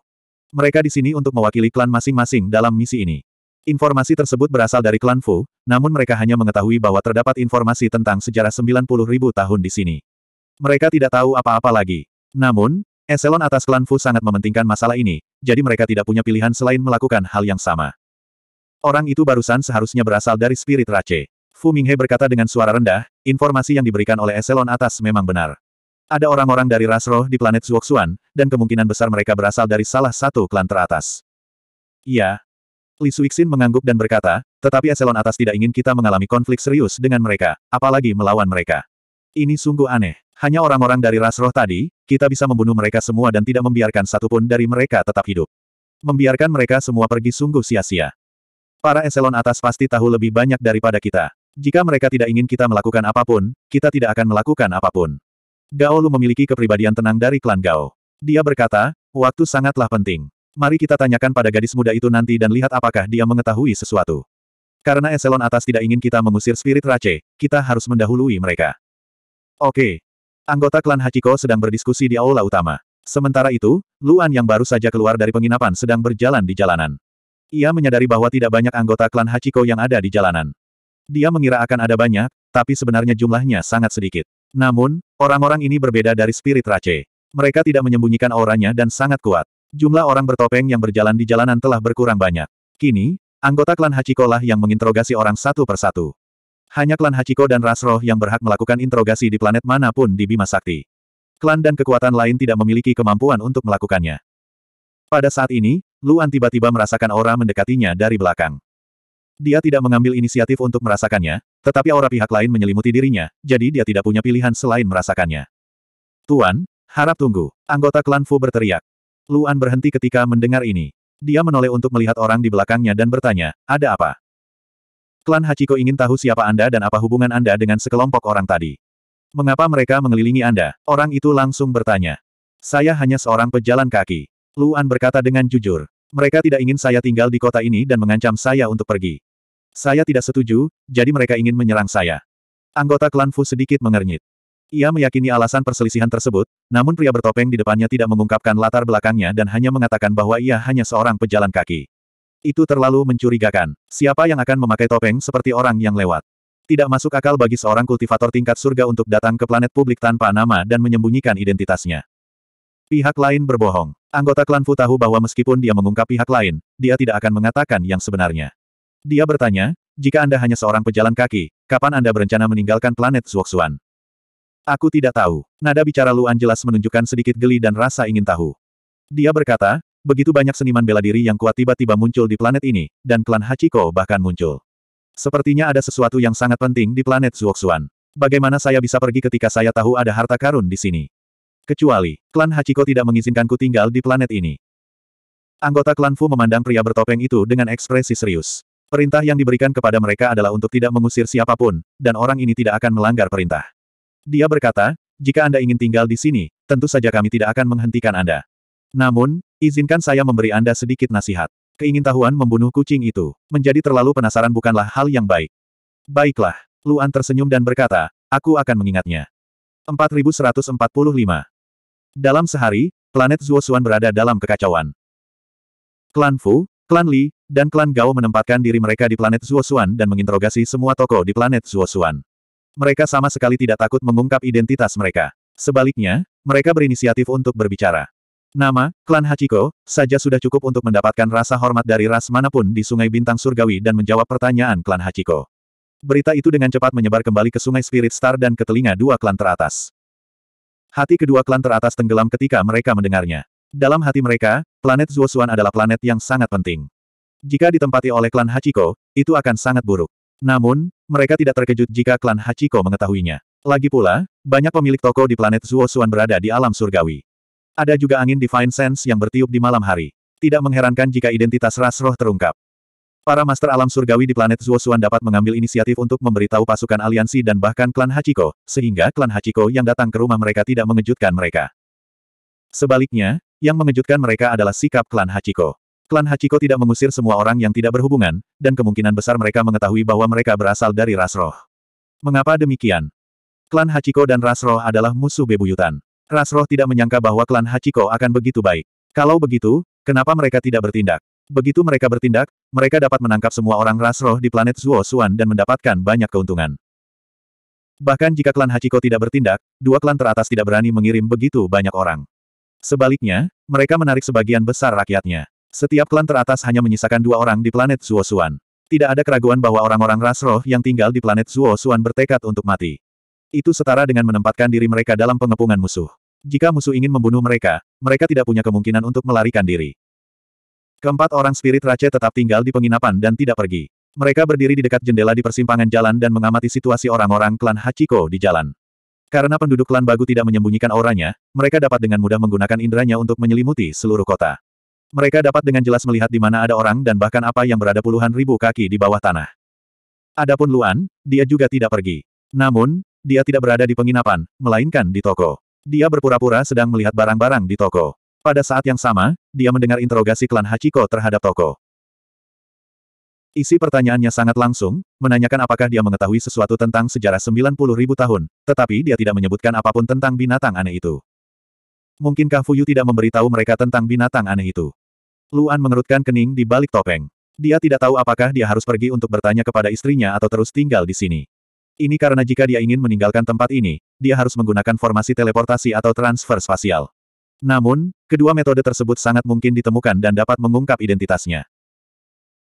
Mereka di sini untuk mewakili klan masing-masing dalam misi ini. Informasi tersebut berasal dari klan Fu, namun mereka hanya mengetahui bahwa terdapat informasi tentang sejarah 90 ribu tahun di sini. Mereka tidak tahu apa-apa lagi. Namun, eselon atas klan Fu sangat mementingkan masalah ini, jadi mereka tidak punya pilihan selain melakukan hal yang sama. Orang itu barusan seharusnya berasal dari spirit Rache. Fu Minghe berkata dengan suara rendah, informasi yang diberikan oleh eselon atas memang benar. Ada orang-orang dari ras roh di planet Zuoxuan, dan kemungkinan besar mereka berasal dari salah satu klan teratas. Iya. Li Suixin mengangguk dan berkata, tetapi eselon atas tidak ingin kita mengalami konflik serius dengan mereka, apalagi melawan mereka. Ini sungguh aneh. Hanya orang-orang dari ras roh tadi, kita bisa membunuh mereka semua dan tidak membiarkan satupun dari mereka tetap hidup. Membiarkan mereka semua pergi sungguh sia-sia. Para eselon atas pasti tahu lebih banyak daripada kita. Jika mereka tidak ingin kita melakukan apa pun, kita tidak akan melakukan apa pun. Gao Lu memiliki kepribadian tenang dari klan Gao. Dia berkata, waktu sangatlah penting. Mari kita tanyakan pada gadis muda itu nanti dan lihat apakah dia mengetahui sesuatu. Karena eselon atas tidak ingin kita mengusir spirit Rache, kita harus mendahului mereka. Oke. Anggota klan Hachiko sedang berdiskusi di aula utama. Sementara itu, Luan yang baru saja keluar dari penginapan sedang berjalan di jalanan. Ia menyadari bahwa tidak banyak anggota klan Hachiko yang ada di jalanan. Dia mengira akan ada banyak, tapi sebenarnya jumlahnya sangat sedikit. Namun, orang-orang ini berbeda dari spirit Rache. Mereka tidak menyembunyikan auranya dan sangat kuat. Jumlah orang bertopeng yang berjalan di jalanan telah berkurang banyak. Kini, anggota klan Hachiko lah yang menginterogasi orang satu persatu. Hanya klan Hachiko dan ras roh yang berhak melakukan interogasi di planet mana pun di Bima Sakti. Klan dan kekuatan lain tidak memiliki kemampuan untuk melakukannya. Pada saat ini, Luan tiba-tiba merasakan aura mendekatinya dari belakang. Dia tidak mengambil inisiatif untuk merasakannya, tetapi aura pihak lain menyelimuti dirinya, jadi dia tidak punya pilihan selain merasakannya. Tuan, harap tunggu. Anggota klan Fu berteriak. Luan berhenti ketika mendengar ini. Dia menoleh untuk melihat orang di belakangnya dan bertanya, ada apa? Klan Hachiko ingin tahu siapa Anda dan apa hubungan Anda dengan sekelompok orang tadi. Mengapa mereka mengelilingi Anda? Orang itu langsung bertanya. Saya hanya seorang pejalan kaki. Luan berkata dengan jujur. Mereka tidak ingin saya tinggal di kota ini dan mengancam saya untuk pergi. Saya tidak setuju, jadi mereka ingin menyerang saya. Anggota klan Fu sedikit mengernyit. Ia meyakini alasan perselisihan tersebut, namun pria bertopeng di depannya tidak mengungkapkan latar belakangnya dan hanya mengatakan bahwa ia hanya seorang pejalan kaki. Itu terlalu mencurigakan. Siapa yang akan memakai topeng seperti orang yang lewat? Tidak masuk akal bagi seorang kultivator tingkat surga untuk datang ke planet publik tanpa nama dan menyembunyikan identitasnya. Pihak lain berbohong. Anggota klan Fu tahu bahwa meskipun dia mengungkap pihak lain, dia tidak akan mengatakan yang sebenarnya. Dia bertanya, jika Anda hanya seorang pejalan kaki, kapan Anda berencana meninggalkan planet Zuoxuan? Aku tidak tahu. Nada bicara Luan jelas menunjukkan sedikit geli dan rasa ingin tahu. Dia berkata, begitu banyak seniman bela diri yang kuat tiba-tiba muncul di planet ini, dan klan Hachiko bahkan muncul. Sepertinya ada sesuatu yang sangat penting di planet Zuoxuan. Bagaimana saya bisa pergi ketika saya tahu ada harta karun di sini? Kecuali, klan Hachiko tidak mengizinkanku tinggal di planet ini. Anggota klan Fu memandang pria bertopeng itu dengan ekspresi serius. Perintah yang diberikan kepada mereka adalah untuk tidak mengusir siapa pun, dan orang ini tidak akan melanggar perintah. Dia berkata, jika Anda ingin tinggal di sini, tentu saja kami tidak akan menghentikan Anda. Namun, izinkan saya memberi Anda sedikit nasihat. Keingintahuan membunuh kucing itu, menjadi terlalu penasaran bukanlah hal yang baik. Baiklah, Luan tersenyum dan berkata, aku akan mengingatnya. 4145 dalam sehari, planet Zuosuan berada dalam kekacauan. Klan Fu, Klan Li, dan Klan Gao menempatkan diri mereka di planet Zuosuan dan menginterogasi semua tokoh di planet Zuosuan. Mereka sama sekali tidak takut mengungkap identitas mereka. Sebaliknya, mereka berinisiatif untuk berbicara. Nama, klan Hachiko, saja sudah cukup untuk mendapatkan rasa hormat dari ras mana pun di Sungai Bintang Surgawi dan menjawab pertanyaan klan Hachiko. Berita itu dengan cepat menyebar kembali ke Sungai Spirit Star dan ke telinga dua klan teratas. Hati kedua klan teratas tenggelam ketika mereka mendengarnya. Dalam hati mereka, planet Zuosuan adalah planet yang sangat penting. Jika ditempati oleh klan Hachiko, itu akan sangat buruk. Namun, mereka tidak terkejut jika klan Hachiko mengetahuinya. Lagi pula, banyak pemilik toko di planet Zuosuan berada di alam surgawi. Ada juga angin Divine Sense yang bertiup di malam hari. Tidak mengherankan jika identitas ras roh terungkap. Para master alam surgawi di planet Zuosuan dapat mengambil inisiatif untuk memberitahu pasukan aliansi dan bahkan klan Hachiko, sehingga klan Hachiko yang datang ke rumah mereka tidak mengejutkan mereka. Sebaliknya, yang mengejutkan mereka adalah sikap klan Hachiko. Klan Hachiko tidak mengusir semua orang yang tidak berhubungan, dan kemungkinan besar mereka mengetahui bahwa mereka berasal dari ras roh. Mengapa demikian? Klan Hachiko dan ras roh adalah musuh bebuyutan. Ras roh tidak menyangka bahwa klan Hachiko akan begitu baik. Kalau begitu, kenapa mereka tidak bertindak? Begitu mereka bertindak, mereka dapat menangkap semua orang ras roh di planet Zuo Xuan dan mendapatkan banyak keuntungan. Bahkan jika klan Hachiko tidak bertindak, dua klan teratas tidak berani mengirim begitu banyak orang. Sebaliknya, mereka menarik sebagian besar rakyatnya. Setiap klan teratas hanya menyisakan dua orang di planet Zuo Xuan. Tidak ada keraguan bahwa orang-orang ras roh yang tinggal di planet Zuo Xuan bertekad untuk mati. Itu setara dengan menempatkan diri mereka dalam pengepungan musuh. Jika musuh ingin membunuh mereka, mereka tidak punya kemungkinan untuk melarikan diri. Keempat orang spirit Rache tetap tinggal di penginapan dan tidak pergi. Mereka berdiri di dekat jendela di persimpangan jalan dan mengamati situasi orang-orang klan Hachiko di jalan. Karena penduduk klan Bagu tidak menyembunyikan auranya, mereka dapat dengan mudah menggunakan indranya untuk menyelimuti seluruh kota. Mereka dapat dengan jelas melihat di mana ada orang dan bahkan apa yang berada puluhan ribu kaki di bawah tanah. Adapun Luan, dia juga tidak pergi. Namun, dia tidak berada di penginapan, melainkan di toko. Dia berpura-pura sedang melihat barang-barang di toko. Pada saat yang sama, dia mendengar interogasi klan Hachiko terhadap toko. Isi pertanyaannya sangat langsung, menanyakan apakah dia mengetahui sesuatu tentang sejarah 90 ribu tahun, tetapi dia tidak menyebutkan apa pun tentang binatang aneh itu. Mungkinkah Fuyu tidak memberitahu mereka tentang binatang aneh itu? Luan mengerutkan kening di balik topeng. Dia tidak tahu apakah dia harus pergi untuk bertanya kepada istrinya atau terus tinggal di sini. Ini karena jika dia ingin meninggalkan tempat ini, dia harus menggunakan formasi teleportasi atau transfer spasial. Namun, kedua metode tersebut sangat mungkin ditemukan dan dapat mengungkap identitasnya.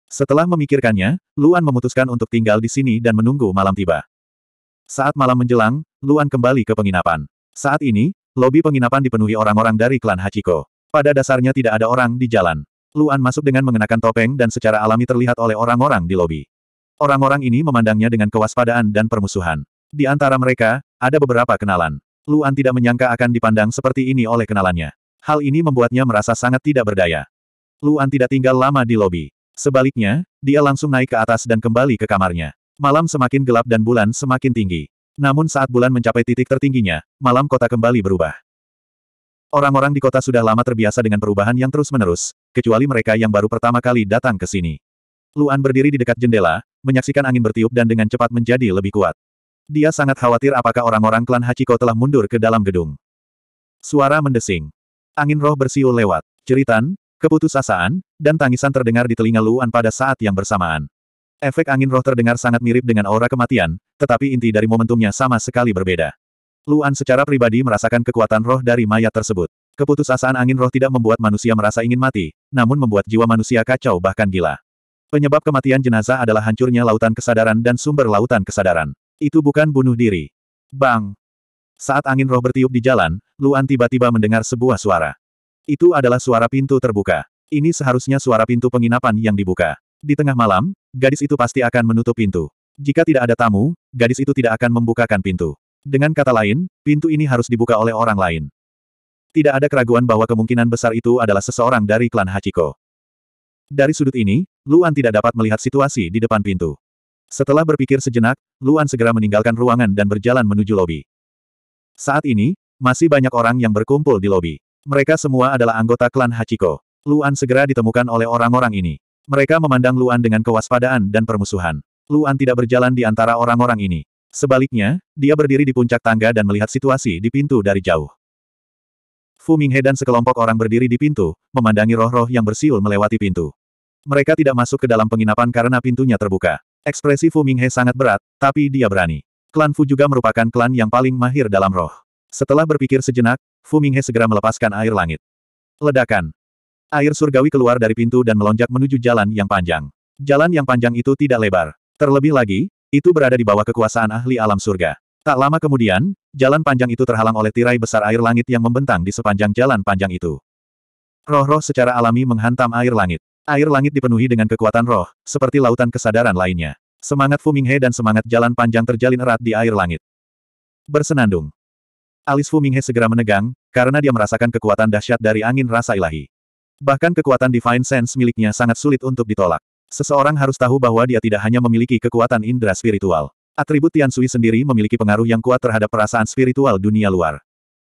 Setelah memikirkannya, Luan memutuskan untuk tinggal di sini dan menunggu malam tiba. Saat malam menjelang, Luan kembali ke penginapan. Saat ini, lobi penginapan dipenuhi orang-orang dari klan Hachiko. Pada dasarnya tidak ada orang di jalan. Luan masuk dengan mengenakan topeng dan secara alami terlihat oleh orang-orang di lobi. Orang-orang ini memandangnya dengan kewaspadaan dan permusuhan. Di antara mereka, ada beberapa kenalan. Luan tidak menyangka akan dipandang seperti ini oleh kenalannya. Hal ini membuatnya merasa sangat tidak berdaya. Luan tidak tinggal lama di lobi. Sebaliknya, dia langsung naik ke atas dan kembali ke kamarnya. Malam semakin gelap dan bulan semakin tinggi. Namun saat bulan mencapai titik tertingginya, malam kota kembali berubah. Orang-orang di kota sudah lama terbiasa dengan perubahan yang terus-menerus, kecuali mereka yang baru pertama kali datang ke sini. Luan berdiri di dekat jendela, menyaksikan angin bertiup dan dengan cepat menjadi lebih kuat. Dia sangat khawatir apakah orang-orang klan Hachiko telah mundur ke dalam gedung. Suara mendesing. Angin roh bersiul lewat. Ceritan, keputusasaan, dan tangisan terdengar di telinga Luan pada saat yang bersamaan. Efek angin roh terdengar sangat mirip dengan aura kematian, tetapi inti dari momentumnya sama sekali berbeda. Luan secara pribadi merasakan kekuatan roh dari mayat tersebut. Keputusasaan angin roh tidak membuat manusia merasa ingin mati, namun membuat jiwa manusia kacau bahkan gila. Penyebab kematian jenazah adalah hancurnya lautan kesadaran dan sumber lautan kesadaran. Itu bukan bunuh diri. Bang! Saat angin roh bertiup di jalan, Luan tiba-tiba mendengar sebuah suara. Itu adalah suara pintu terbuka. Ini seharusnya suara pintu penginapan yang dibuka. Di tengah malam, gadis itu pasti akan menutup pintu. Jika tidak ada tamu, gadis itu tidak akan membukakan pintu. Dengan kata lain, pintu ini harus dibuka oleh orang lain. Tidak ada keraguan bahwa kemungkinan besar itu adalah seseorang dari klan Hachiko. Dari sudut ini, Luan tidak dapat melihat situasi di depan pintu. Setelah berpikir sejenak, Luan segera meninggalkan ruangan dan berjalan menuju lobi. Saat ini, masih banyak orang yang berkumpul di lobi. Mereka semua adalah anggota klan Hachiko. Luan segera ditemukan oleh orang-orang ini. Mereka memandang Luan dengan kewaspadaan dan permusuhan. Luan tidak berjalan di antara orang-orang ini. Sebaliknya, dia berdiri di puncak tangga dan melihat situasi di pintu dari jauh. Fu Minghe dan sekelompok orang berdiri di pintu, memandangi roh-roh yang bersiul melewati pintu. Mereka tidak masuk ke dalam penginapan karena pintunya terbuka. Ekspresi Fu Minghe sangat berat, tapi dia berani. Klan Fu juga merupakan klan yang paling mahir dalam roh. Setelah berpikir sejenak, Fu Minghe segera melepaskan air langit. Ledakan. Air surgawi keluar dari pintu dan melonjak menuju jalan yang panjang. Jalan yang panjang itu tidak lebar. Terlebih lagi, itu berada di bawah kekuasaan ahli alam surga. Tak lama kemudian, jalan panjang itu terhalang oleh tirai besar air langit yang membentang di sepanjang jalan panjang itu. Roh-roh secara alami menghantam air langit. Air langit dipenuhi dengan kekuatan roh, seperti lautan kesadaran lainnya. Semangat Fu Minghe dan semangat jalan panjang terjalin erat di air langit. Bersenandung. Alis Fu Minghe segera menegang, karena dia merasakan kekuatan dahsyat dari angin rasa ilahi. Bahkan kekuatan Divine Sense miliknya sangat sulit untuk ditolak. Seseorang harus tahu bahwa dia tidak hanya memiliki kekuatan indera spiritual. Atribut Tian Sui sendiri memiliki pengaruh yang kuat terhadap perasaan spiritual dunia luar.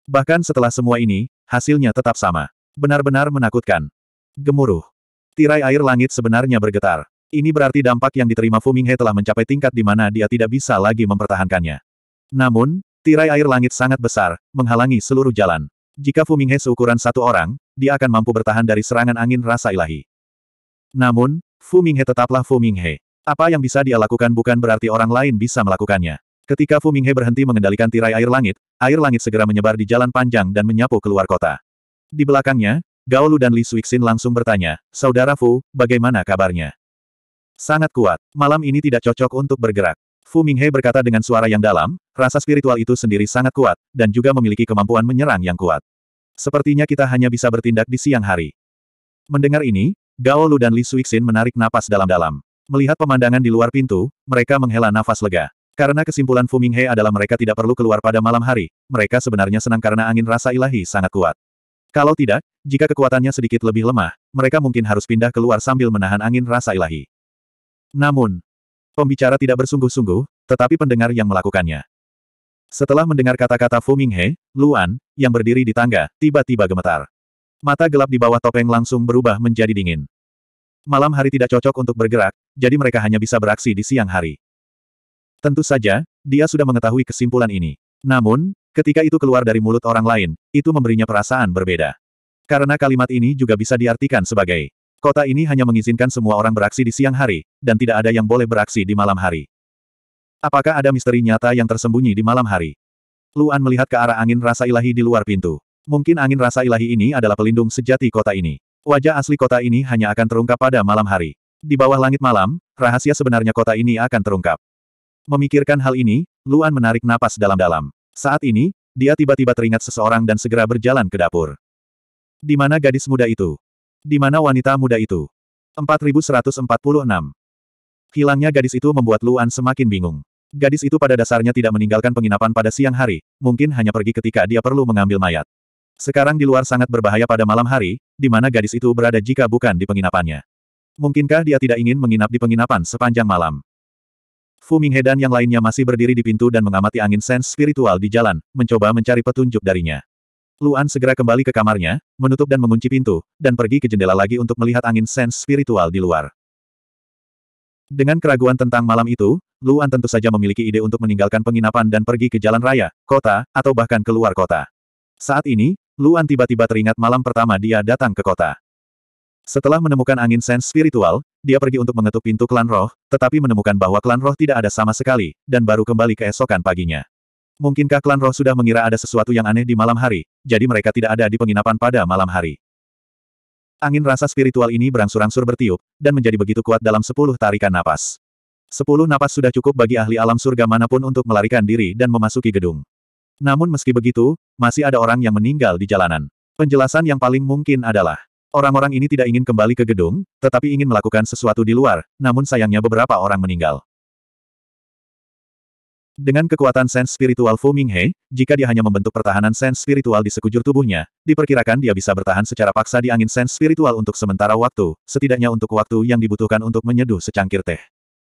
Bahkan setelah semua ini, hasilnya tetap sama. Benar-benar menakutkan. Gemuruh. Tirai air langit sebenarnya bergetar. Ini berarti dampak yang diterima Fu Minghe telah mencapai tingkat di mana dia tidak bisa lagi mempertahankannya. Namun, tirai air langit sangat besar, menghalangi seluruh jalan. Jika Fu Minghe seukuran satu orang, dia akan mampu bertahan dari serangan angin rasa ilahi. Namun, Fu Minghe tetaplah Fu Minghe. Apa yang bisa dia lakukan bukan berarti orang lain bisa melakukannya. Ketika Fu Minghe berhenti mengendalikan tirai air langit, air langit segera menyebar di jalan panjang dan menyapu keluar kota. Di belakangnya, Gao Lu dan Li Suixin langsung bertanya, Saudara Fu, bagaimana kabarnya? Sangat kuat. Malam ini tidak cocok untuk bergerak. Fu Minghe berkata dengan suara yang dalam, rasa spiritual itu sendiri sangat kuat, dan juga memiliki kemampuan menyerang yang kuat. Sepertinya kita hanya bisa bertindak di siang hari. Mendengar ini, Gao Lu dan Li Suixin menarik napas dalam-dalam. Melihat pemandangan di luar pintu, mereka menghela nafas lega. Karena kesimpulan Fu Minghe adalah mereka tidak perlu keluar pada malam hari, mereka sebenarnya senang karena angin rasa ilahi sangat kuat. Kalau tidak, jika kekuatannya sedikit lebih lemah, mereka mungkin harus pindah keluar sambil menahan angin rasa ilahi. Namun, pembicara tidak bersungguh-sungguh, tetapi pendengar yang melakukannya. Setelah mendengar kata-kata Fu Minghe, Luan, yang berdiri di tangga, tiba-tiba gemetar. Mata gelap di bawah topeng langsung berubah menjadi dingin. Malam hari tidak cocok untuk bergerak, jadi mereka hanya bisa beraksi di siang hari. Tentu saja, dia sudah mengetahui kesimpulan ini. Namun, ketika itu keluar dari mulut orang lain, itu memberinya perasaan berbeda. Karena kalimat ini juga bisa diartikan sebagai, kota ini hanya mengizinkan semua orang beraksi di siang hari, dan tidak ada yang boleh beraksi di malam hari. Apakah ada misteri nyata yang tersembunyi di malam hari? Luan melihat ke arah angin rasa ilahi di luar pintu. Mungkin angin rasa ilahi ini adalah pelindung sejati kota ini. Wajah asli kota ini hanya akan terungkap pada malam hari. Di bawah langit malam, rahasia sebenarnya kota ini akan terungkap. Memikirkan hal ini, Luan menarik napas dalam-dalam. Saat ini, dia tiba-tiba teringat seseorang dan segera berjalan ke dapur. Di mana gadis muda itu? Di mana wanita muda itu? 4146. Hilangnya gadis itu membuat Luan semakin bingung. Gadis itu pada dasarnya tidak meninggalkan penginapan pada siang hari, mungkin hanya pergi ketika dia perlu mengambil mayat. Sekarang di luar sangat berbahaya pada malam hari, di mana gadis itu berada jika bukan di penginapannya. Mungkinkah dia tidak ingin menginap di penginapan sepanjang malam? Fu Minghe dan yang lainnya masih berdiri di pintu dan mengamati angin sense spiritual di jalan, mencoba mencari petunjuk darinya. Luan segera kembali ke kamarnya, menutup dan mengunci pintu, dan pergi ke jendela lagi untuk melihat angin sense spiritual di luar. Dengan keraguan tentang malam itu, Luan tentu saja memiliki ide untuk meninggalkan penginapan dan pergi ke jalan raya, kota, atau bahkan keluar kota. Saat ini, Luan tiba-tiba teringat malam pertama dia datang ke kota. Setelah menemukan angin sense spiritual, dia pergi untuk mengetuk pintu klan roh, tetapi menemukan bahwa klan roh tidak ada sama sekali, dan baru kembali keesokan paginya. Mungkinkah klan roh sudah mengira ada sesuatu yang aneh di malam hari, jadi mereka tidak ada di penginapan pada malam hari. Angin rasa spiritual ini berangsur-angsur bertiup, dan menjadi begitu kuat dalam sepuluh tarikan napas. Sepuluh napas sudah cukup bagi ahli alam surga mana pun untuk melarikan diri dan memasuki gedung. Namun meski begitu, masih ada orang yang meninggal di jalanan. Penjelasan yang paling mungkin adalah, Orang-orang ini tidak ingin kembali ke gedung, tetapi ingin melakukan sesuatu di luar, namun sayangnya beberapa orang meninggal. Dengan kekuatan sense spiritual Fu Minghe, jika dia hanya membentuk pertahanan sense spiritual di sekujur tubuhnya, diperkirakan dia bisa bertahan secara paksa di angin sense spiritual untuk sementara waktu, setidaknya untuk waktu yang dibutuhkan untuk menyeduh secangkir teh.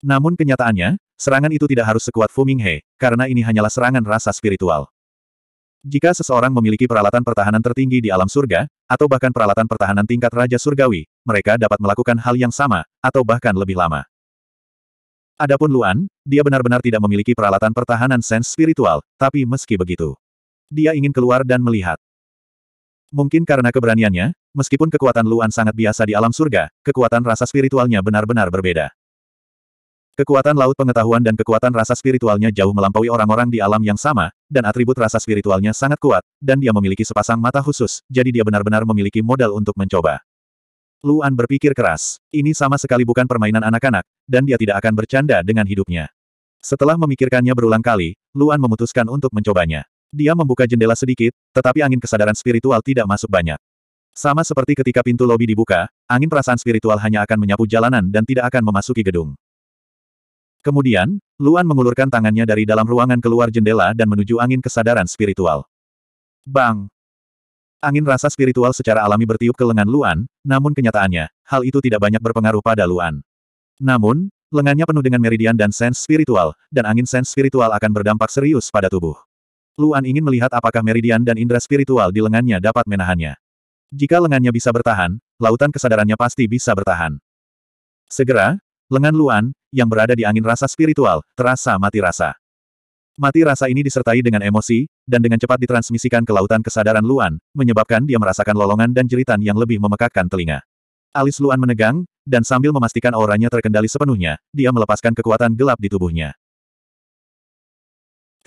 Namun kenyataannya, serangan itu tidak harus sekuat Fu Minghe, karena ini hanyalah serangan rasa spiritual. Jika seseorang memiliki peralatan pertahanan tertinggi di alam surga, atau bahkan peralatan pertahanan tingkat Raja Surgawi, mereka dapat melakukan hal yang sama, atau bahkan lebih lama. Adapun Luan, dia benar-benar tidak memiliki peralatan pertahanan sense spiritual, tapi meski begitu. Dia ingin keluar dan melihat. Mungkin karena keberaniannya, meskipun kekuatan Luan sangat biasa di alam surga, kekuatan rasa spiritualnya benar-benar berbeda. Kekuatan laut pengetahuan dan kekuatan rasa spiritualnya jauh melampaui orang-orang di alam yang sama, dan atribut rasa spiritualnya sangat kuat, dan dia memiliki sepasang mata khusus, jadi dia benar-benar memiliki modal untuk mencoba. Luan berpikir keras. Ini sama sekali bukan permainan anak-anak, dan dia tidak akan bercanda dengan hidupnya. Setelah memikirkannya berulang kali, Luan memutuskan untuk mencobanya. Dia membuka jendela sedikit, tetapi angin kesadaran spiritual tidak masuk banyak. Sama seperti ketika pintu lobi dibuka, angin perasaan spiritual hanya akan menyapu jalanan dan tidak akan memasuki gedung. Kemudian, Luan mengulurkan tangannya dari dalam ruangan keluar jendela dan menuju angin kesadaran spiritual. Bang! Angin rasa spiritual secara alami bertiup ke lengan Luan, namun kenyataannya, hal itu tidak banyak berpengaruh pada Luan. Namun, lengannya penuh dengan meridian dan sense spiritual, dan angin sense spiritual akan berdampak serius pada tubuh. Luan ingin melihat apakah meridian dan indera spiritual di lengannya dapat menahannya. Jika lengannya bisa bertahan, lautan kesadarannya pasti bisa bertahan. Segera, lengan Luan, yang berada di angin rasa spiritual, terasa mati rasa. Mati rasa ini disertai dengan emosi, dan dengan cepat ditransmisikan ke lautan kesadaran Luan, menyebabkan dia merasakan lolongan dan jeritan yang lebih memekakkan telinga. Alis Luan menegang, dan sambil memastikan auranya terkendali sepenuhnya, dia melepaskan kekuatan gelap di tubuhnya.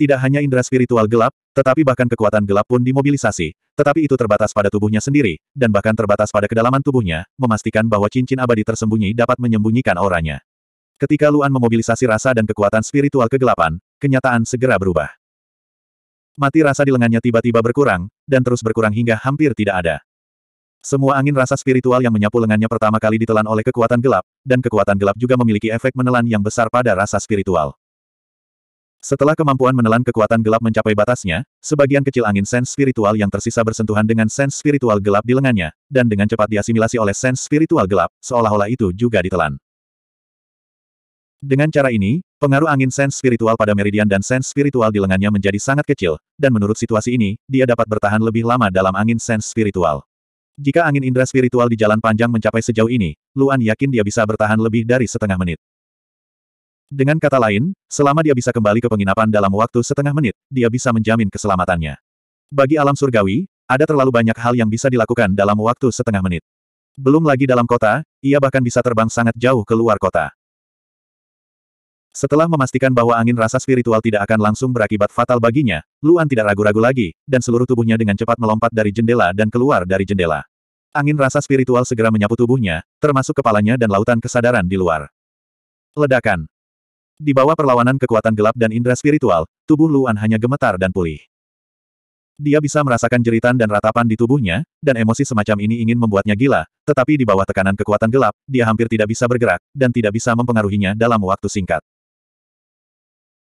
Tidak hanya indera spiritual gelap, tetapi bahkan kekuatan gelap pun dimobilisasi, tetapi itu terbatas pada tubuhnya sendiri, dan bahkan terbatas pada kedalaman tubuhnya, memastikan bahwa cincin abadi tersembunyi dapat menyembunyikan auranya. Ketika Luan memobilisasi rasa dan kekuatan spiritual kegelapan, kenyataan segera berubah. Mati rasa di lengannya tiba-tiba berkurang, dan terus berkurang hingga hampir tidak ada. Semua angin rasa spiritual yang menyapu lengannya pertama kali ditelan oleh kekuatan gelap, dan kekuatan gelap juga memiliki efek menelan yang besar pada rasa spiritual. Setelah kemampuan menelan kekuatan gelap mencapai batasnya, sebagian kecil angin sense spiritual yang tersisa bersentuhan dengan sense spiritual gelap di lengannya, dan dengan cepat diasimilasi oleh sense spiritual gelap, seolah-olah itu juga ditelan. Dengan cara ini, pengaruh angin sense spiritual pada meridian dan sense spiritual di lengannya menjadi sangat kecil, dan menurut situasi ini, dia dapat bertahan lebih lama dalam angin sense spiritual. Jika angin indera spiritual di jalan panjang mencapai sejauh ini, Luan yakin dia bisa bertahan lebih dari setengah menit. Dengan kata lain, selama dia bisa kembali ke penginapan dalam waktu setengah menit, dia bisa menjamin keselamatannya. Bagi alam surgawi, ada terlalu banyak hal yang bisa dilakukan dalam waktu setengah menit. Belum lagi dalam kota, ia bahkan bisa terbang sangat jauh ke luar kota. Setelah memastikan bahwa angin rasa spiritual tidak akan langsung berakibat fatal baginya, Luan tidak ragu-ragu lagi, dan seluruh tubuhnya dengan cepat melompat dari jendela dan keluar dari jendela. Angin rasa spiritual segera menyapu tubuhnya, termasuk kepalanya dan lautan kesadaran di luar. Ledakan. Di bawah perlawanan kekuatan gelap dan indera spiritual, tubuh Luan hanya gemetar dan pulih. Dia bisa merasakan jeritan dan ratapan di tubuhnya, dan emosi semacam ini ingin membuatnya gila, tetapi di bawah tekanan kekuatan gelap, dia hampir tidak bisa bergerak, dan tidak bisa mempengaruhinya dalam waktu singkat.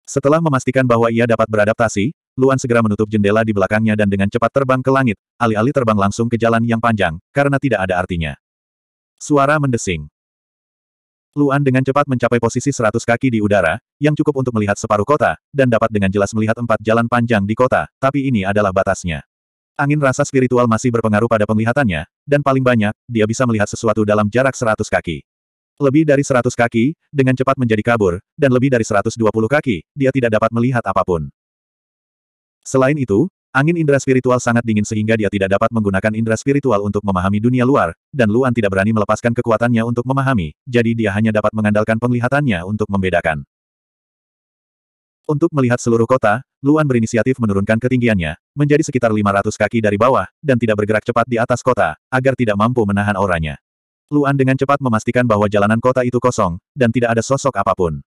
Setelah memastikan bahwa ia dapat beradaptasi, Luan segera menutup jendela di belakangnya dan dengan cepat terbang ke langit, alih-alih terbang langsung ke jalan yang panjang, karena tidak ada artinya. Suara mendesing. Luan dengan cepat mencapai posisi seratus kaki di udara, yang cukup untuk melihat separuh kota, dan dapat dengan jelas melihat empat jalan panjang di kota, tapi ini adalah batasnya. Angin rasa spiritual masih berpengaruh pada penglihatannya, dan paling banyak, dia bisa melihat sesuatu dalam jarak seratus kaki. Lebih dari seratus kaki, dengan cepat menjadi kabur, dan lebih dari seratus dua puluh kaki, dia tidak dapat melihat apa pun. Selain itu, Angin indera spiritual sangat dingin sehingga dia tidak dapat menggunakan indera spiritual untuk memahami dunia luar, dan Luan tidak berani melepaskan kekuatannya untuk memahami, jadi dia hanya dapat mengandalkan penglihatannya untuk membedakan. Untuk melihat seluruh kota, Luan berinisiatif menurunkan ketinggiannya, menjadi sekitar 500 kaki dari bawah, dan tidak bergerak cepat di atas kota, agar tidak mampu menahan auranya. Luan dengan cepat memastikan bahwa jalanan kota itu kosong, dan tidak ada sosok apa pun.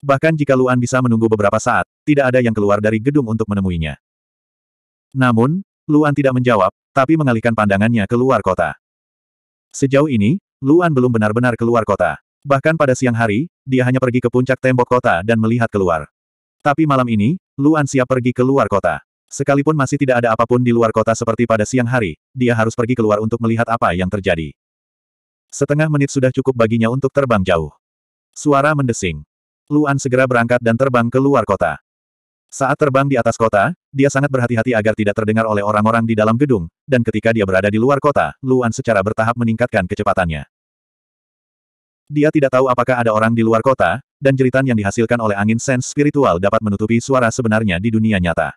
Bahkan jika Luan bisa menunggu beberapa saat, tidak ada yang keluar dari gedung untuk menemuinya. Namun, Luan tidak menjawab, tapi mengalihkan pandangannya keluar kota. Sejauh ini, Luan belum benar-benar keluar kota. Bahkan pada siang hari, dia hanya pergi ke puncak tembok kota dan melihat keluar. Tapi malam ini, Luan siap pergi ke luar kota. Sekalipun masih tidak ada apa pun di luar kota seperti pada siang hari, dia harus pergi keluar untuk melihat apa yang terjadi. Setengah menit sudah cukup baginya untuk terbang jauh. Suara mendesing. Luan segera berangkat dan terbang ke luar kota. Saat terbang di atas kota, dia sangat berhati-hati agar tidak terdengar oleh orang-orang di dalam gedung, dan ketika dia berada di luar kota, Luan secara bertahap meningkatkan kecepatannya. Dia tidak tahu apakah ada orang di luar kota, dan jeritan yang dihasilkan oleh angin sense spiritual dapat menutupi suara sebenarnya di dunia nyata.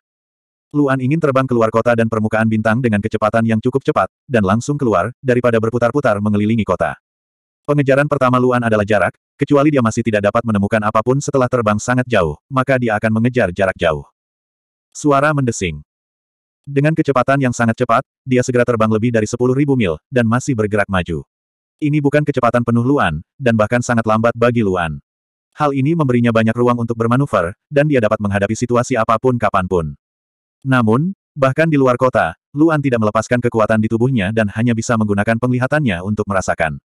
Luan ingin terbang keluar kota dan permukaan bintang dengan kecepatan yang cukup cepat, dan langsung keluar, daripada berputar-putar mengelilingi kota. Pengejaran pertama Luan adalah jarak, Kecuali dia masih tidak dapat menemukan apa pun setelah terbang sangat jauh, maka dia akan mengejar jarak jauh. Suara mendesing. Dengan kecepatan yang sangat cepat, dia segera terbang lebih dari 10.000 mil, dan masih bergerak maju. Ini bukan kecepatan penuh Luan, dan bahkan sangat lambat bagi Luan. Hal ini memberinya banyak ruang untuk bermanuver, dan dia dapat menghadapi situasi apa pun kapan pun. Namun, bahkan di luar kota, Luan tidak melepaskan kekuatan di tubuhnya dan hanya bisa menggunakan penglihatannya untuk merasakan.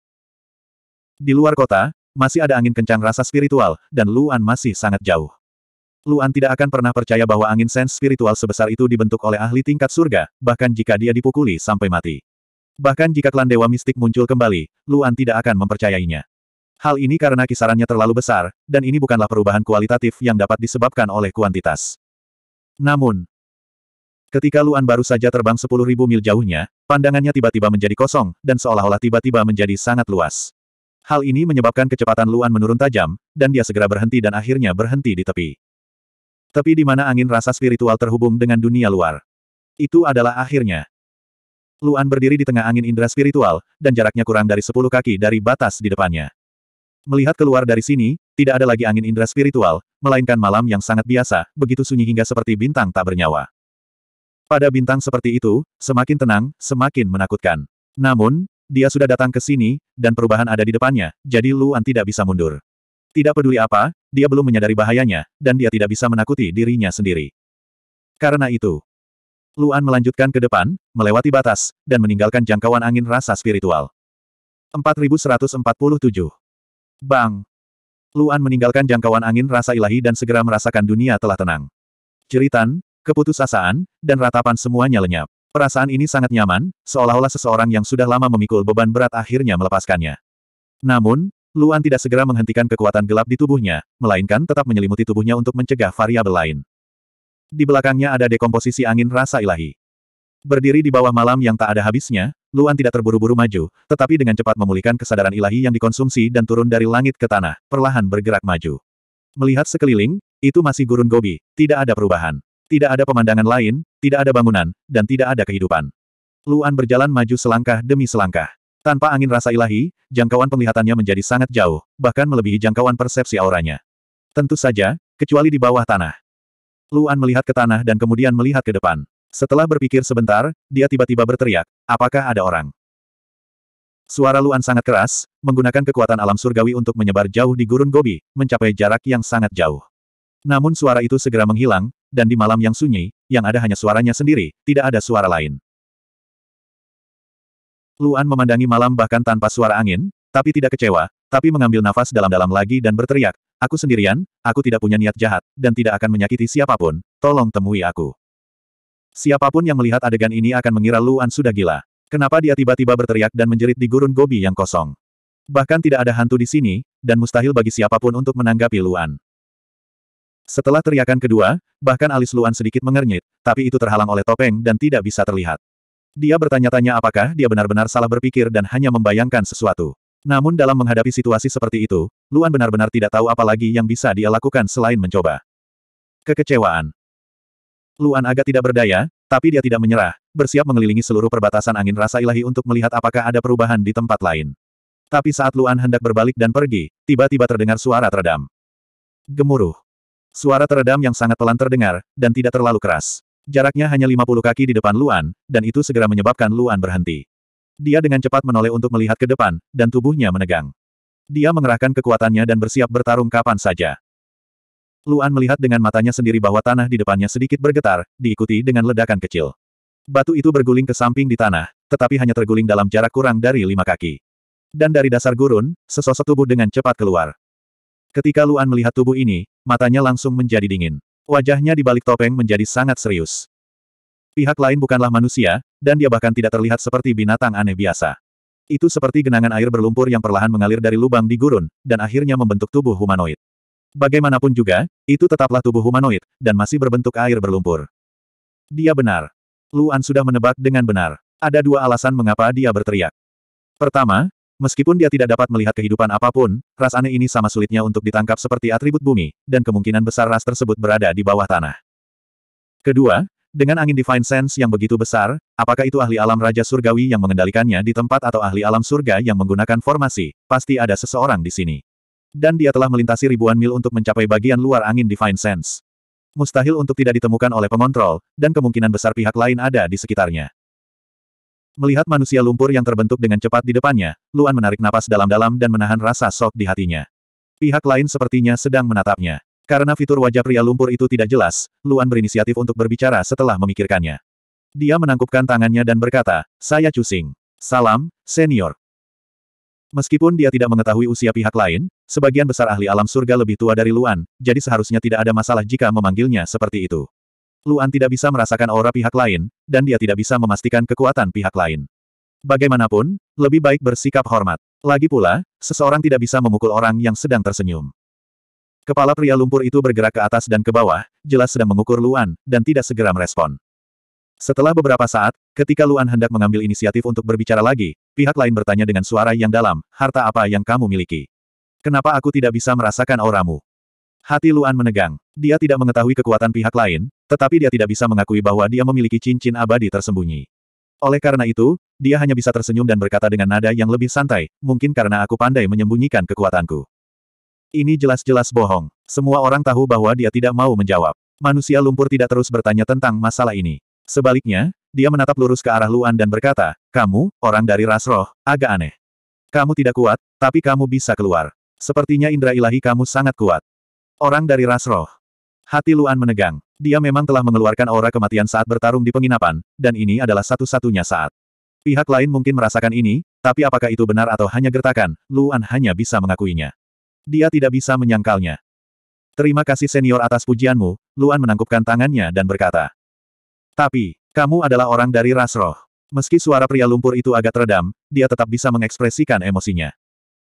Di luar kota, masih ada angin kencang rasa spiritual, dan Luan masih sangat jauh. Luan tidak akan pernah percaya bahwa angin sense spiritual sebesar itu dibentuk oleh ahli tingkat surga, bahkan jika dia dipukuli sampai mati. Bahkan jika klan Dewa Mistik muncul kembali, Luan tidak akan mempercayainya. Hal ini karena kisarannya terlalu besar, dan ini bukanlah perubahan kualitatif yang dapat disebabkan oleh kuantitas. Namun, ketika Luan baru saja terbang 10.000 mil jauhnya, pandangannya tiba-tiba menjadi kosong, dan seolah-olah tiba-tiba menjadi sangat luas. Hal ini menyebabkan kecepatan Luan menurun tajam, dan dia segera berhenti dan akhirnya berhenti di tepi. Tepi di mana angin rasa spiritual terhubung dengan dunia luar. Itu adalah akhirnya. Luan berdiri di tengah angin indera spiritual, dan jaraknya kurang dari 10 kaki dari batas di depannya. Melihat keluar dari sini, tidak ada lagi angin indera spiritual, melainkan malam yang sangat biasa, begitu sunyi hingga seperti bintang tak bernyawa. Pada bintang seperti itu, semakin tenang, semakin menakutkan. Namun, dia sudah datang ke sini, dan perubahan ada di depannya, jadi Luan tidak bisa mundur. Tidak peduli apa, dia belum menyadari bahayanya, dan dia tidak bisa menakuti dirinya sendiri. Karena itu, Luan melanjutkan ke depan, melewati batas, dan meninggalkan jangkauan angin rasa spiritual. 4147. Bang! Luan meninggalkan jangkauan angin rasa ilahi dan segera merasakan dunia telah tenang. Jeritan, keputusasaan, dan ratapan semuanya lenyap. Perasaan ini sangat nyaman, seolah-olah seseorang yang sudah lama memikul beban berat akhirnya melepaskannya. Namun, Luan tidak segera menghentikan kekuatan gelap di tubuhnya, melainkan tetap menyelimuti tubuhnya untuk mencegah variabel lain. Di belakangnya ada dekomposisi angin rasa ilahi. Berdiri di bawah malam yang tak ada habisnya, Luan tidak terburu-buru maju, tetapi dengan cepat memulihkan kesadaran ilahi yang dikonsumsi dan turun dari langit ke tanah, perlahan bergerak maju. Melihat sekeliling, itu masih gurun gobi, tidak ada perubahan. Tidak ada pemandangan lain, tidak ada bangunan, dan tidak ada kehidupan. Luan berjalan maju selangkah demi selangkah. Tanpa angin rasa ilahi, jangkauan penglihatannya menjadi sangat jauh, bahkan melebihi jangkauan persepsi auranya. Tentu saja, kecuali di bawah tanah. Luan melihat ke tanah dan kemudian melihat ke depan. Setelah berpikir sebentar, dia tiba-tiba berteriak, apakah ada orang? Suara Luan sangat keras, menggunakan kekuatan alam surgawi untuk menyebar jauh di gurun gobi, mencapai jarak yang sangat jauh. Namun suara itu segera menghilang, dan di malam yang sunyi, yang ada hanya suaranya sendiri, tidak ada suara lain. Luan memandangi malam bahkan tanpa suara angin, tapi tidak kecewa, tapi mengambil nafas dalam-dalam lagi dan berteriak, aku sendirian, aku tidak punya niat jahat, dan tidak akan menyakiti siapa pun, tolong temui aku. Siapa pun yang melihat adegan ini akan mengira Luan sudah gila. Kenapa dia tiba-tiba berteriak dan menjerit di gurun gobi yang kosong? Bahkan tidak ada hantu di sini, dan mustahil bagi siapa pun untuk menanggapi Luan. Setelah teriakan kedua, bahkan alis Luan sedikit mengernyit, tapi itu terhalang oleh topeng dan tidak bisa terlihat. Dia bertanya-tanya apakah dia benar-benar salah berpikir dan hanya membayangkan sesuatu. Namun dalam menghadapi situasi seperti itu, Luan benar-benar tidak tahu apa lagi yang bisa dia lakukan selain mencoba. Kekecewaan. Luan agak tidak berdaya, tapi dia tidak menyerah, bersiap mengelilingi seluruh perbatasan angin rasa ilahi untuk melihat apakah ada perubahan di tempat lain. Tapi saat Luan hendak berbalik dan pergi, tiba-tiba terdengar suara teredam. Gemuruh. Suara teredam yang sangat pelan terdengar, dan tidak terlalu keras. Jaraknya hanya 50 kaki di depan Luan, dan itu segera menyebabkan Luan berhenti. Dia dengan cepat menoleh untuk melihat ke depan, dan tubuhnya menegang. Dia mengerahkan kekuatannya dan bersiap bertarung kapan saja. Luan melihat dengan matanya sendiri bahwa tanah di depannya sedikit bergetar, diikuti dengan ledakan kecil. Batu itu berguling ke samping di tanah, tetapi hanya terguling dalam jarak kurang dari lima kaki. Dan dari dasar gurun, sesosok tubuh dengan cepat keluar. Ketika Luan melihat tubuh ini, matanya langsung menjadi dingin. Wajahnya di balik topeng menjadi sangat serius. Pihak lain bukanlah manusia, dan dia bahkan tidak terlihat seperti binatang aneh biasa. Itu seperti genangan air berlumpur yang perlahan mengalir dari lubang di gurun, dan akhirnya membentuk tubuh humanoid. Bagaimanapun juga, itu tetaplah tubuh humanoid, dan masih berbentuk air berlumpur. Dia benar. Luan sudah menebak dengan benar. Ada dua alasan mengapa dia berteriak. Pertama, Meskipun dia tidak dapat melihat kehidupan apa pun, ras aneh ini sama sulitnya untuk ditangkap seperti atribut bumi, dan kemungkinan besar ras tersebut berada di bawah tanah. Kedua, dengan angin Divine Sense yang begitu besar, apakah itu ahli alam Raja Surgawi yang mengendalikannya di tempat atau ahli alam surga yang menggunakan formasi, pasti ada seseorang di sini. Dan dia telah melintasi ribuan mil untuk mencapai bagian luar angin Divine Sense. Mustahil untuk tidak ditemukan oleh pengontrol, dan kemungkinan besar pihak lain ada di sekitarnya. Melihat manusia lumpur yang terbentuk dengan cepat di depannya, Luan menarik napas dalam-dalam dan menahan rasa sok di hatinya. Pihak lain sepertinya sedang menatapnya. Karena fitur wajah pria lumpur itu tidak jelas, Luan berinisiatif untuk berbicara setelah memikirkannya. Dia menangkupkan tangannya dan berkata, saya Cusing. Salam, senior. Meskipun dia tidak mengetahui usia pihak lain, sebagian besar ahli alam surga lebih tua dari Luan, jadi seharusnya tidak ada masalah jika memanggilnya seperti itu. Luan tidak bisa merasakan aura pihak lain, dan dia tidak bisa memastikan kekuatan pihak lain. Bagaimanapun, lebih baik bersikap hormat. Lagi pula, seseorang tidak bisa memukul orang yang sedang tersenyum. Kepala pria lumpur itu bergerak ke atas dan ke bawah, jelas sedang mengukur Luan, dan tidak segera merespon. Setelah beberapa saat, ketika Luan hendak mengambil inisiatif untuk berbicara lagi, pihak lain bertanya dengan suara yang dalam, harta apa yang kamu miliki? Kenapa aku tidak bisa merasakan auramu? Hati Luan menegang. Dia tidak mengetahui kekuatan pihak lain, tetapi dia tidak bisa mengakui bahwa dia memiliki cincin abadi tersembunyi. Oleh karena itu, dia hanya bisa tersenyum dan berkata dengan nada yang lebih santai, mungkin karena aku pandai menyembunyikan kekuatanku. Ini jelas-jelas bohong. Semua orang tahu bahwa dia tidak mau menjawab. Manusia lumpur tidak terus bertanya tentang masalah ini. Sebaliknya, dia menatap lurus ke arah Luan dan berkata, kamu, orang dari ras roh, agak aneh. Kamu tidak kuat, tapi kamu bisa keluar. Sepertinya indera ilahi kamu sangat kuat. Orang dari ras roh. Hati Luan menegang. Dia memang telah mengeluarkan aura kematian saat bertarung di penginapan, dan ini adalah satu-satunya saat. Pihak lain mungkin merasakan ini, tapi apakah itu benar atau hanya gertakan, Luan hanya bisa mengakuinya. Dia tidak bisa menyangkalnya. Terima kasih senior atas pujianmu, Luan menangkupkan tangannya dan berkata. Tapi, kamu adalah orang dari ras roh. Meski suara pria lumpur itu agak teredam, dia tetap bisa mengekspresikan emosinya.